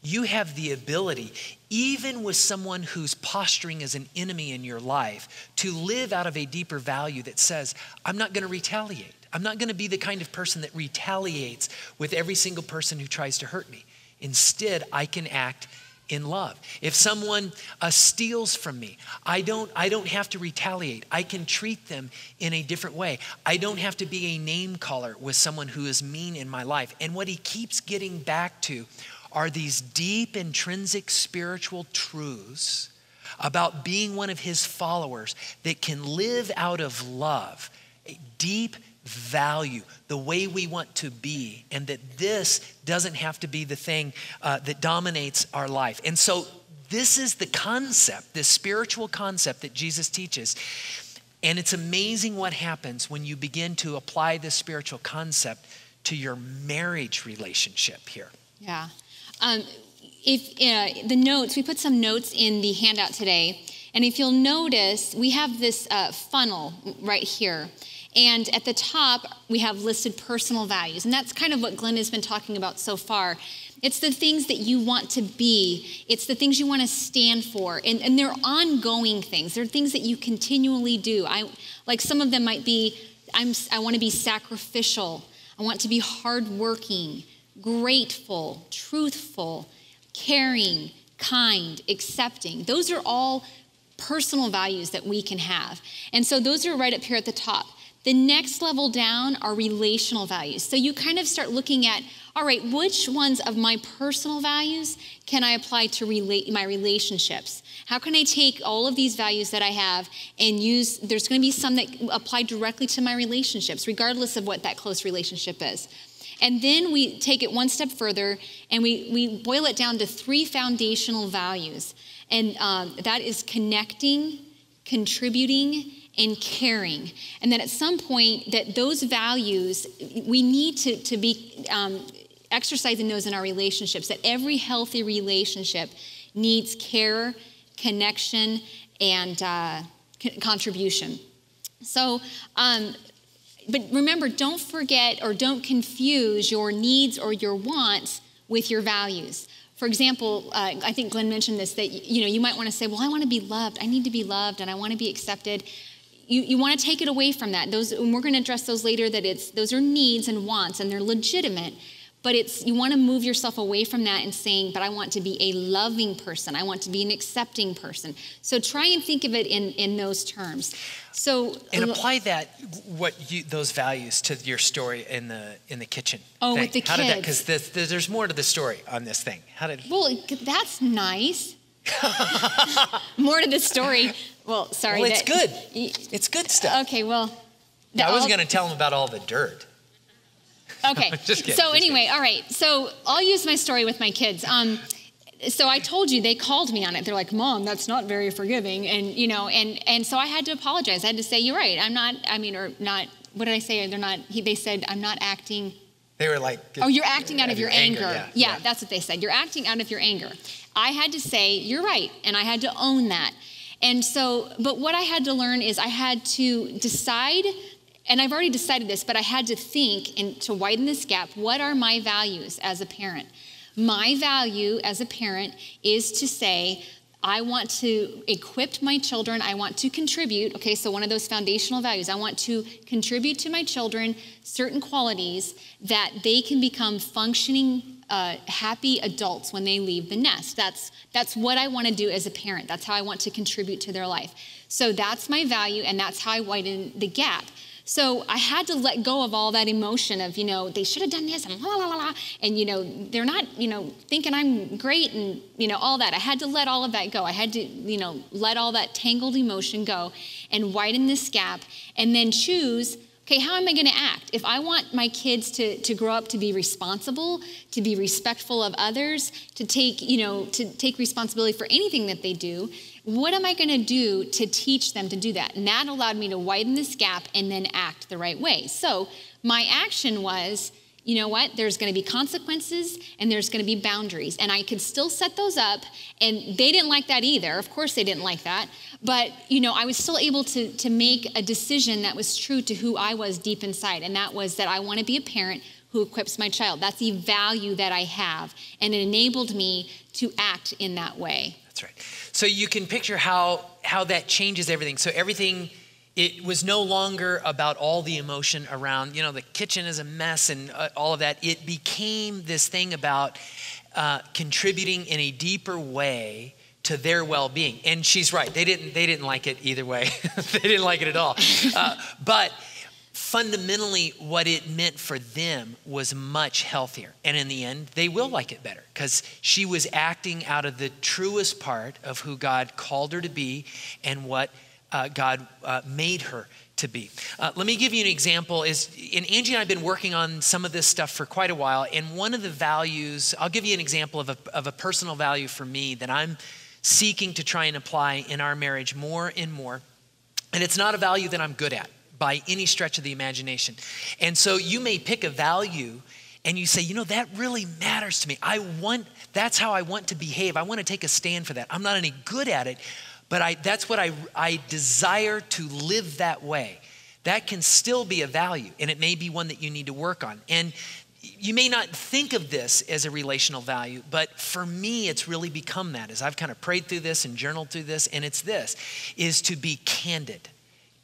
You have the ability, even with someone who's posturing as an enemy in your life, to live out of a deeper value that says, I'm not going to retaliate. I'm not going to be the kind of person that retaliates with every single person who tries to hurt me. Instead, I can act in love. If someone uh, steals from me, I don't, I don't have to retaliate. I can treat them in a different way. I don't have to be a name caller with someone who is mean in my life. And what he keeps getting back to are these deep, intrinsic spiritual truths about being one of his followers that can live out of love, a deep value, the way we want to be, and that this doesn't have to be the thing uh, that dominates our life. And so, this is the concept, this spiritual concept that Jesus teaches. And it's amazing what happens when you begin to apply this spiritual concept to your marriage relationship here. Yeah. Um, if uh, the notes, we put some notes in the handout today, and if you'll notice, we have this uh, funnel right here. And at the top, we have listed personal values. And that's kind of what Glenn has been talking about so far. It's the things that you want to be, it's the things you want to stand for. And, and they're ongoing things, they're things that you continually do. I, like some of them might be I'm, I want to be sacrificial, I want to be hardworking, grateful, truthful, caring, kind, accepting. Those are all personal values that we can have. And so those are right up here at the top. The next level down are relational values. So you kind of start looking at, all right, which ones of my personal values can I apply to relate my relationships? How can I take all of these values that I have and use, there's going to be some that apply directly to my relationships, regardless of what that close relationship is. And then we take it one step further and we, we boil it down to three foundational values. And um, that is connecting, contributing, and caring. And that at some point, that those values, we need to, to be um, exercising those in our relationships, that every healthy relationship needs care, connection, and uh, contribution. So, um, but remember, don't forget or don't confuse your needs or your wants with your values. For example, uh, I think Glenn mentioned this that you know you might want to say, "Well, I want to be loved. I need to be loved, and I want to be accepted." You, you want to take it away from that. Those, and we're going to address those later. That it's those are needs and wants, and they're legitimate but it's you want to move yourself away from that and saying but i want to be a loving person i want to be an accepting person so try and think of it in in those terms so and uh, apply that what you those values to your story in the in the kitchen oh thing. with the how kids did that because there's more to the story on this thing how did well that's nice [LAUGHS] more to the story well sorry well it's good it's good stuff okay well i was going to tell them about all the dirt Okay. [LAUGHS] just kidding. So anyway, kidding. all right. So I'll use my story with my kids. Um, so I told you they called me on it. They're like, "Mom, that's not very forgiving," and you know, and and so I had to apologize. I had to say, "You're right. I'm not. I mean, or not. What did I say? They're not. He, they said I'm not acting." They were like, "Oh, you're acting out of your anger." Yeah, yeah, yeah, that's what they said. You're acting out of your anger. I had to say, "You're right," and I had to own that. And so, but what I had to learn is I had to decide and I've already decided this, but I had to think and to widen this gap what are my values as a parent? My value as a parent is to say, I want to equip my children. I want to contribute. Okay, so one of those foundational values. I want to contribute to my children certain qualities that they can become functioning, uh, happy adults when they leave the nest. That's that's what I want to do as a parent. That's how I want to contribute to their life. So that's my value, and that's how I widen the gap. So I had to let go of all that emotion of, you know, they should have done this and la la la la. And, you know, they're not, you know, thinking I'm great and, you know, all that. I had to let all of that go. I had to, you know, let all that tangled emotion go and widen this gap and then choose okay, how am I going to act? If I want my kids to, to grow up to be responsible, to be respectful of others, to take, you know, to take responsibility for anything that they do, what am I going to do to teach them to do that? And that allowed me to widen this gap and then act the right way. So my action was, you know what? There's going to be consequences and there's going to be boundaries. And I could still set those up. And they didn't like that either. Of course, they didn't like that. But, you know, I was still able to, to make a decision that was true to who I was deep inside. And that was that I want to be a parent who equips my child. That's the value that I have. And it enabled me to act in that way. That's right. So you can picture how how that changes everything. So everything it was no longer about all the emotion around, you know, the kitchen is a mess and uh, all of that. It became this thing about uh, contributing in a deeper way to their well-being. And she's right; they didn't they didn't like it either way. [LAUGHS] they didn't like it at all. Uh, but fundamentally what it meant for them was much healthier. And in the end, they will like it better because she was acting out of the truest part of who God called her to be and what uh, God uh, made her to be. Uh, let me give you an example. Is and Angie and I have been working on some of this stuff for quite a while. And one of the values, I'll give you an example of a, of a personal value for me that I'm seeking to try and apply in our marriage more and more. And it's not a value that I'm good at by any stretch of the imagination. And so you may pick a value and you say, you know, that really matters to me. I want, that's how I want to behave. I want to take a stand for that. I'm not any good at it, but I, that's what I, I desire to live that way. That can still be a value, and it may be one that you need to work on. And you may not think of this as a relational value, but for me, it's really become that as I've kind of prayed through this and journaled through this, and it's this is to be candid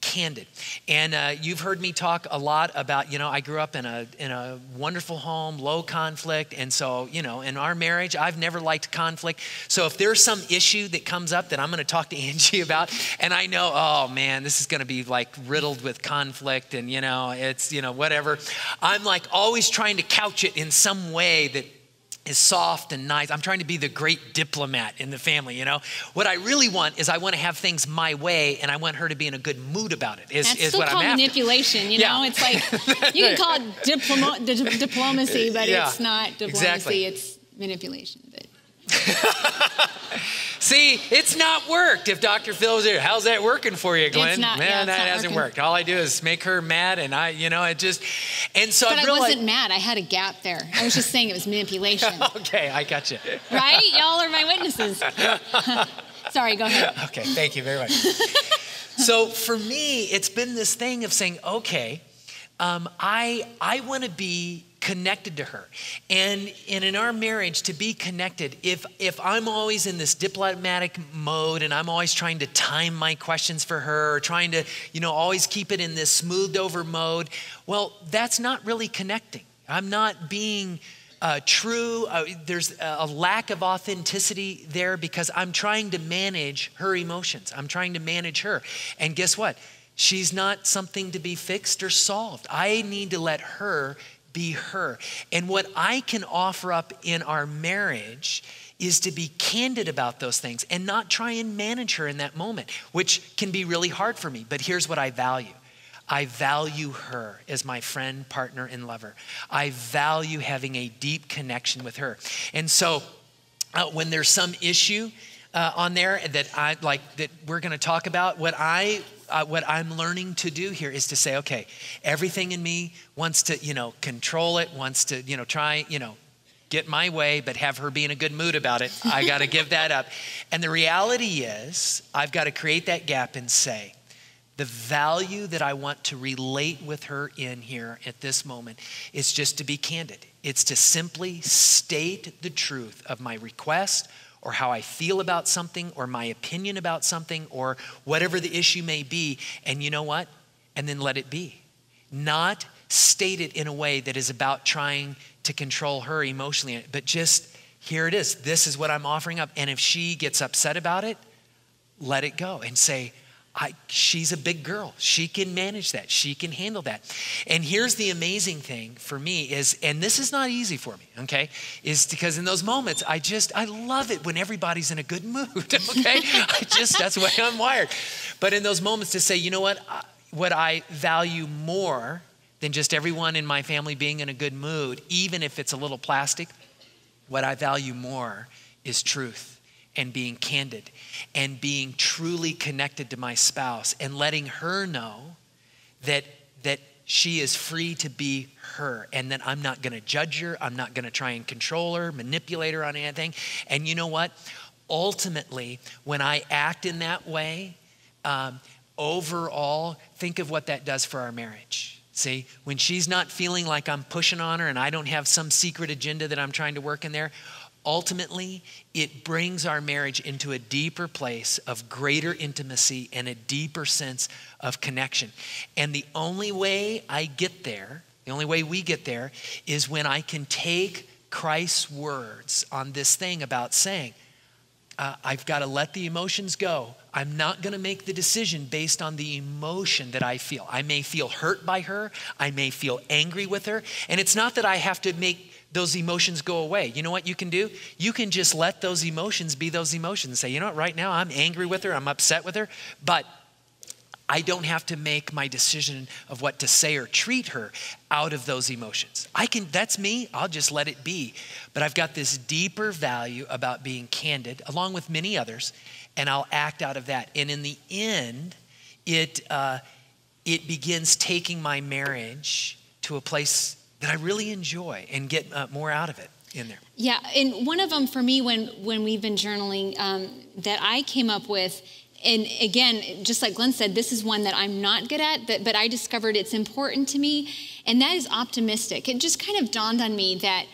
candid. And uh, you've heard me talk a lot about, you know, I grew up in a, in a wonderful home, low conflict. And so, you know, in our marriage, I've never liked conflict. So if there's some issue that comes up that I'm going to talk to [LAUGHS] Angie about, and I know, oh man, this is going to be like riddled with conflict and, you know, it's, you know, whatever, I'm like always trying to couch it in some way that is soft and nice. I'm trying to be the great diplomat in the family, you know? What I really want is I want to have things my way and I want her to be in a good mood about it. Is, That's is still what called I'm after. manipulation, you know? Yeah. It's like, [LAUGHS] you can call it diploma, di- diplomacy, but Yeah, it's not diplomacy, exactly. it's manipulation. But [LAUGHS] See, it's not worked. If Dr. Phil was here, how's that working for you, Glenn? not- Man, yeah, it's that not hasn't working. worked. All I do is make her mad, and I, you know, it just, and so But I I realized. wasn't mad. I had a gap there. I was just saying it was manipulation, [LAUGHS] okay, I got you. right? Y'all are my witnesses. [LAUGHS] Sorry, go ahead. Okay, thank you very much. so for me, it's been this thing of saying, okay, um, I I want to be connected to her, and and in our marriage to be connected. If if I'm always in this diplomatic mode and I'm always trying to time my questions for her, or trying to you know always keep it in this smoothed over mode, well, that's not really connecting. I'm not being uh, true. Uh, there's a a lack of authenticity there because I'm trying to manage her emotions. I'm trying to manage her. And guess what? She's not something to be fixed or solved. I need to let her be her. And what I can offer up in our marriage is to be candid about those things and not try and manage her in that moment, which can be really hard for me. But here's what I value I value her as my friend, partner, and lover. I value having a deep connection with her. And so uh, when there's some issue uh, on there that I like that we're going to talk about, what I uh, what I'm learning to do here is to say, okay, everything in me wants to, you know, control it, wants to, you know, try, you know, get my way, but have her be in a good mood about it. I [LAUGHS] got to give that up. And the reality is, I've got to create that gap and say, the value that I want to relate with her in here at this moment is just to be candid. It's to simply state the truth of my request or how I feel about something or my opinion about something or whatever the issue may be. And you know what? And then let it be. Not state it in a way that is about trying to control her emotionally, but just here it is. This is what I'm offering up. And if she gets upset about it, let it go and say, I, she's a big girl. She can manage that. She can handle that. And here's the amazing thing for me is, and this is not easy for me, okay, is because in those moments, I just, I love it when everybody's in a good [LAUGHS] mood, okay? I just, that's the way I'm wired. But in those moments to say, you know what, what I value more than just everyone in my family being in a good mood, even if it's a little plastic, what I value more is truth and being candid and being truly connected to my spouse and letting her know that that she is free to be her and that I'm not going to judge her, I'm not going to try and control her, manipulate her on anything. And you know what? Ultimately, when I act in that way, um, overall, think of what that does for our marriage. See, when she's not feeling like I'm pushing on her and I don't have some secret agenda that I'm trying to work in there, ultimately, it brings our marriage into a deeper place of greater intimacy and a deeper sense of connection. And the only way I get there, the only way we get there, is when I can take Christ's words on this thing about saying, uh, I've got to let the emotions go. I'm not going to make the decision based on the emotion that I feel. I may feel hurt by her, I may feel angry with her, and it's not that I have to make those emotions go away. You know what you can do? You can just let those emotions be those emotions. Say, you know what, right now I'm angry with her, I'm upset with her, but I don't have to make my decision of what to say or treat her out of those emotions. I can that's me, I'll just let it be. But I've got this deeper value about being candid along with many others and I'll act out of that. And in the end, it uh, it begins taking my marriage to a place that I really enjoy and get uh, more out of it in there. Yeah, and one of them for me when when we've been journaling um, that I came up with, and again, just like Glenn said, this is one that I'm not good at, but, but I discovered it's important to me, and that is optimistic. It just kind of dawned on me that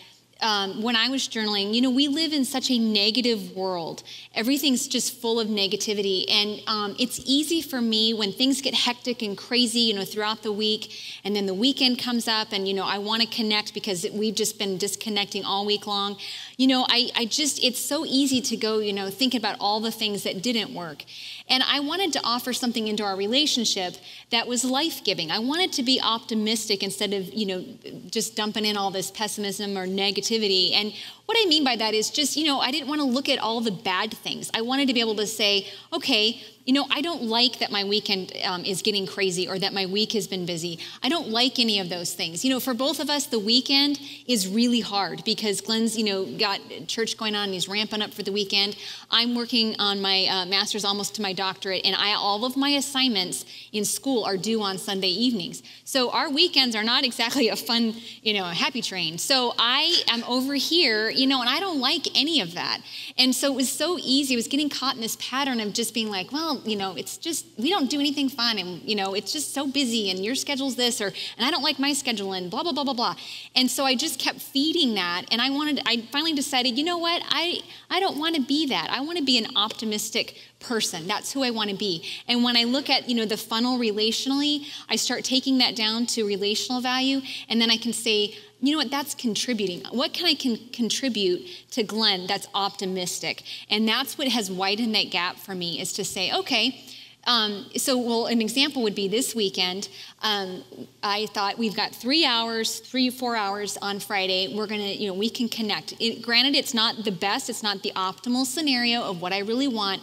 um, when I was journaling, you know, we live in such a negative world. Everything's just full of negativity. And um, it's easy for me when things get hectic and crazy, you know, throughout the week, and then the weekend comes up, and, you know, I want to connect because we've just been disconnecting all week long. You know, I, I just, it's so easy to go, you know, think about all the things that didn't work. And I wanted to offer something into our relationship that was life giving. I wanted to be optimistic instead of, you know, just dumping in all this pessimism or negativity. And what I mean by that is just, you know, I didn't want to look at all the bad things. I wanted to be able to say, okay, you know, I don't like that my weekend um, is getting crazy or that my week has been busy. I don't like any of those things. You know, for both of us, the weekend is really hard because Glenn's, you know, got church going on and he's ramping up for the weekend. I'm working on my uh, master's almost to my doctorate, and I, all of my assignments in school are due on Sunday evenings. So our weekends are not exactly a fun, you know, happy train. So I am over here, you know, and I don't like any of that. And so it was so easy. I was getting caught in this pattern of just being like, well, you know, it's just, we don't do anything fun. And, you know, it's just so busy and your schedule's this, or, and I don't like my schedule and blah, blah, blah, blah, blah. And so I just kept feeding that. And I wanted, I finally decided, you know what? I, I don't want to be that. I want to be an optimistic person. That's who I want to be. And when I look at, you know, the funnel relationally, I start taking that down to relational value. And then I can say, you know what, that's contributing. What can I can contribute to Glenn that's optimistic? And that's what has widened that gap for me is to say, okay, um, so, well, an example would be this weekend. Um, I thought we've got three hours, three, four hours on Friday. We're going to, you know, we can connect. It, granted, it's not the best, it's not the optimal scenario of what I really want,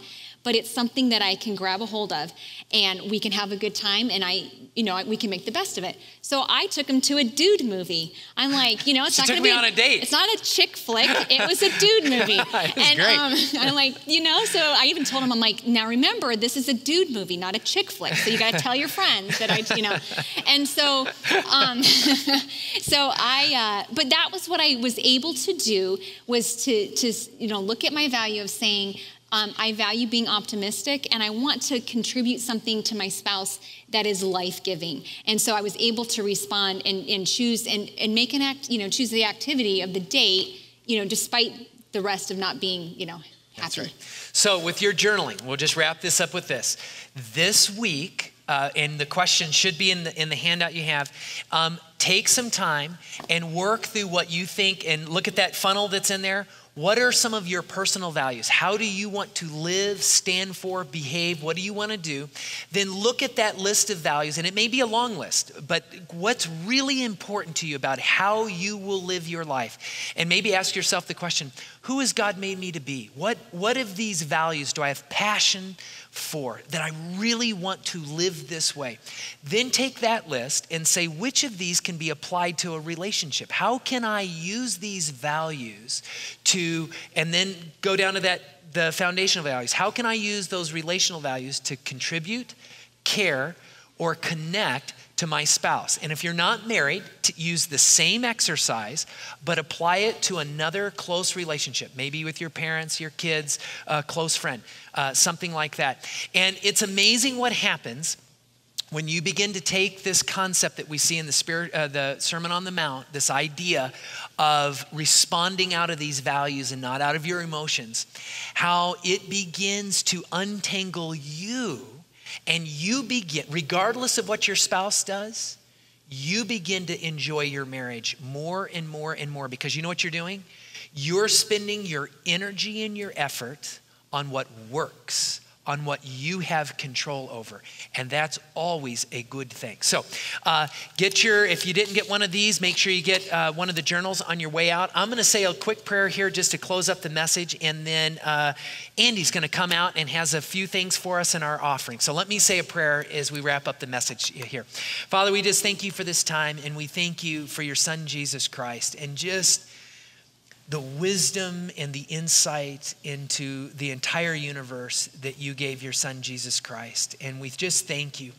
but it's something that I can grab a hold of and we can have a good time and I, you know, we can make the best of it. So I took him to a dude movie. I'm like, you know, it's not going to be on a date. It's not a chick flick. It was a dude [LAUGHS] movie. And great. Um, I'm like, you know, so I even told him, I'm like, now remember, this is a dude movie, not a chick flick. So you got to tell your friends that I, you know. And so, um, [LAUGHS] so I, uh, but that was what I was able to do was to, to, you know, look at my value of saying, um, I value being optimistic and I want to contribute something to my spouse that is life giving. And so I was able to respond and, and choose and, and make an act, you know, choose the activity of the date, you know, despite the rest of not being, you know, happy. That's right. So, with your journaling, we'll just wrap this up with this. This week, uh, and the question should be in the in the handout you have. Um, take some time and work through what you think, and look at that funnel that's in there. What are some of your personal values? How do you want to live, stand for, behave? What do you want to do? Then look at that list of values, and it may be a long list, but what's really important to you about how you will live your life? And maybe ask yourself the question who has God made me to be? What, what of these values do I have passion for that I really want to live this way? Then take that list and say, which of these can be applied to a relationship? How can I use these values to, and then go down to that, the foundational values. How can I use those relational values to contribute, care, or connect to my spouse. And if you're not married, use the same exercise, but apply it to another close relationship, maybe with your parents, your kids, a close friend, uh, something like that. And it's amazing what happens when you begin to take this concept that we see in the spirit uh, the sermon on the mount this idea of responding out of these values and not out of your emotions how it begins to untangle you and you begin regardless of what your spouse does you begin to enjoy your marriage more and more and more because you know what you're doing? You're spending your energy and your effort on what works, on what you have control over. And that's always a good thing. So, uh, get your, if you didn't get one of these, make sure you get uh, one of the journals on your way out. I'm going to say a quick prayer here just to close up the message. And then uh, Andy's going to come out and has a few things for us in our offering. So, let me say a prayer as we wrap up the message here. Father, we just thank you for this time and we thank you for your son, Jesus Christ, and just the wisdom and the insight into the entire universe that you gave your son Jesus Christ. And we just thank you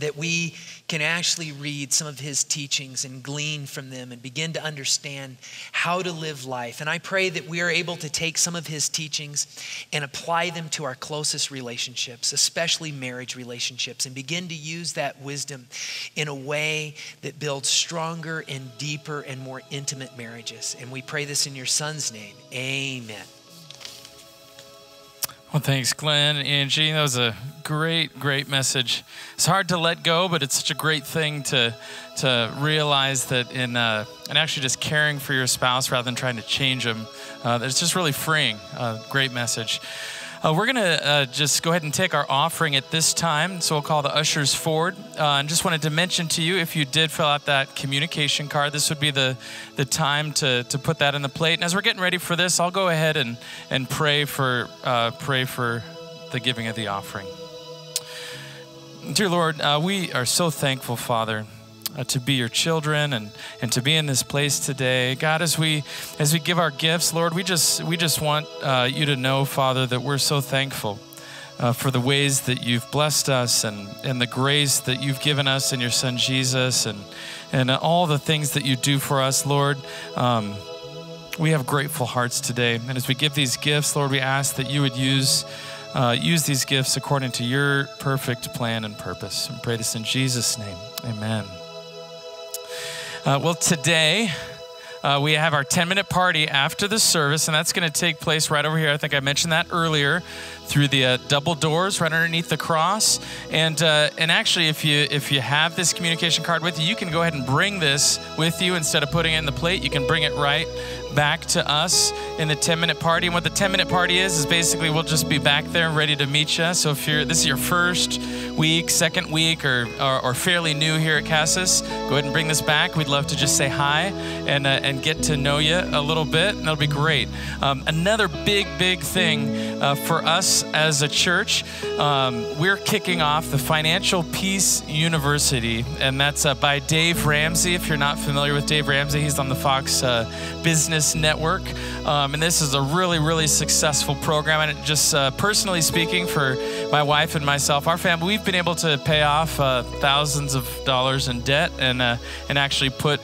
that we can actually read some of his teachings and glean from them and begin to understand how to live life. And I pray that we are able to take some of his teachings and apply them to our closest relationships, especially marriage relationships, and begin to use that wisdom in a way that builds stronger and deeper and more intimate marriages. And we pray this in your son's name. Amen. Well, thanks, Glenn, Angie. That was a great, great message. It's hard to let go, but it's such a great thing to to realize that in uh, and actually just caring for your spouse rather than trying to change them. Uh, it's just really freeing. Uh, great message. Uh, we're going to uh, just go ahead and take our offering at this time. So we'll call the ushers forward. Uh, and just wanted to mention to you if you did fill out that communication card, this would be the, the time to, to put that in the plate. And as we're getting ready for this, I'll go ahead and, and pray, for, uh, pray for the giving of the offering. Dear Lord, uh, we are so thankful, Father uh, to be your children and, and to be in this place today. God, as we as we give our gifts, Lord, we just we just want uh, you to know, Father, that we're so thankful. Uh, for the ways that you've blessed us and, and the grace that you've given us in your son Jesus and, and all the things that you do for us, Lord. Um, we have grateful hearts today. And as we give these gifts, Lord, we ask that you would use, uh, use these gifts according to your perfect plan and purpose. And pray this in Jesus' name. Amen. Uh, well, today uh, we have our 10 minute party after the service, and that's going to take place right over here. I think I mentioned that earlier through the uh, double doors right underneath the cross. And uh, and actually, if you if you have this communication card with you, you can go ahead and bring this with you instead of putting it in the plate. You can bring it right back to us in the 10 minute party. And what the 10 minute party is is basically we'll just be back there ready to meet you. So if you're this is your first week, second week, or or, or fairly new here at Casas, go ahead and bring this back. We'd love to just say hi and uh, and get to know you a little bit, and that'll be great. Um, another big big thing uh, for us as a church, um, we're kicking off the Financial Peace University, and that's uh, by Dave Ramsey. If you're not familiar with Dave Ramsey, he's on the Fox uh, Business Network. Um, and this is a really, really successful program. And just uh, personally speaking, for my wife and myself, our family, we've been able to pay off uh, thousands of dollars in debt and, uh, and actually put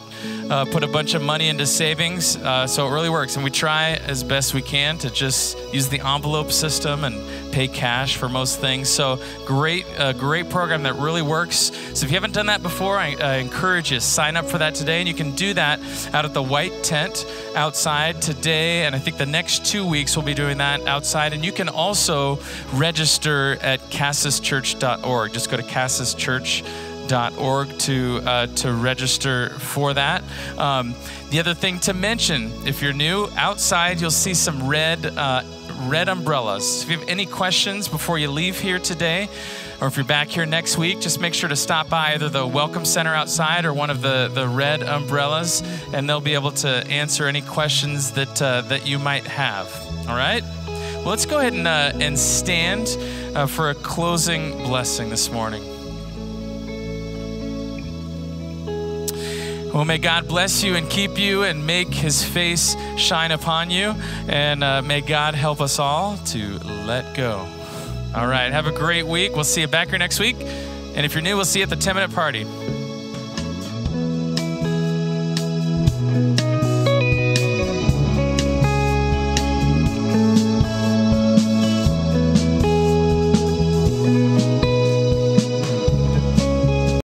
uh, put a bunch of money into savings. Uh, so it really works. And we try as best we can to just use the envelope system and pay cash for most things. So great, uh, great program that really works. So if you haven't done that before, I, I encourage you sign up for that today. And you can do that out at the white tent outside today. And I think the next two weeks we'll be doing that outside. And you can also register at casaschurch.org. Just go to casaschurch.org org to uh, to register for that. Um, the other thing to mention, if you're new, outside you'll see some red uh, red umbrellas. If you have any questions before you leave here today, or if you're back here next week, just make sure to stop by either the Welcome Center outside or one of the, the red umbrellas, and they'll be able to answer any questions that uh, that you might have. All right. Well, let's go ahead and uh, and stand uh, for a closing blessing this morning. Well, may God bless you and keep you and make his face shine upon you. And uh, may God help us all to let go. All right. Have a great week. We'll see you back here next week. And if you're new, we'll see you at the 10 minute party.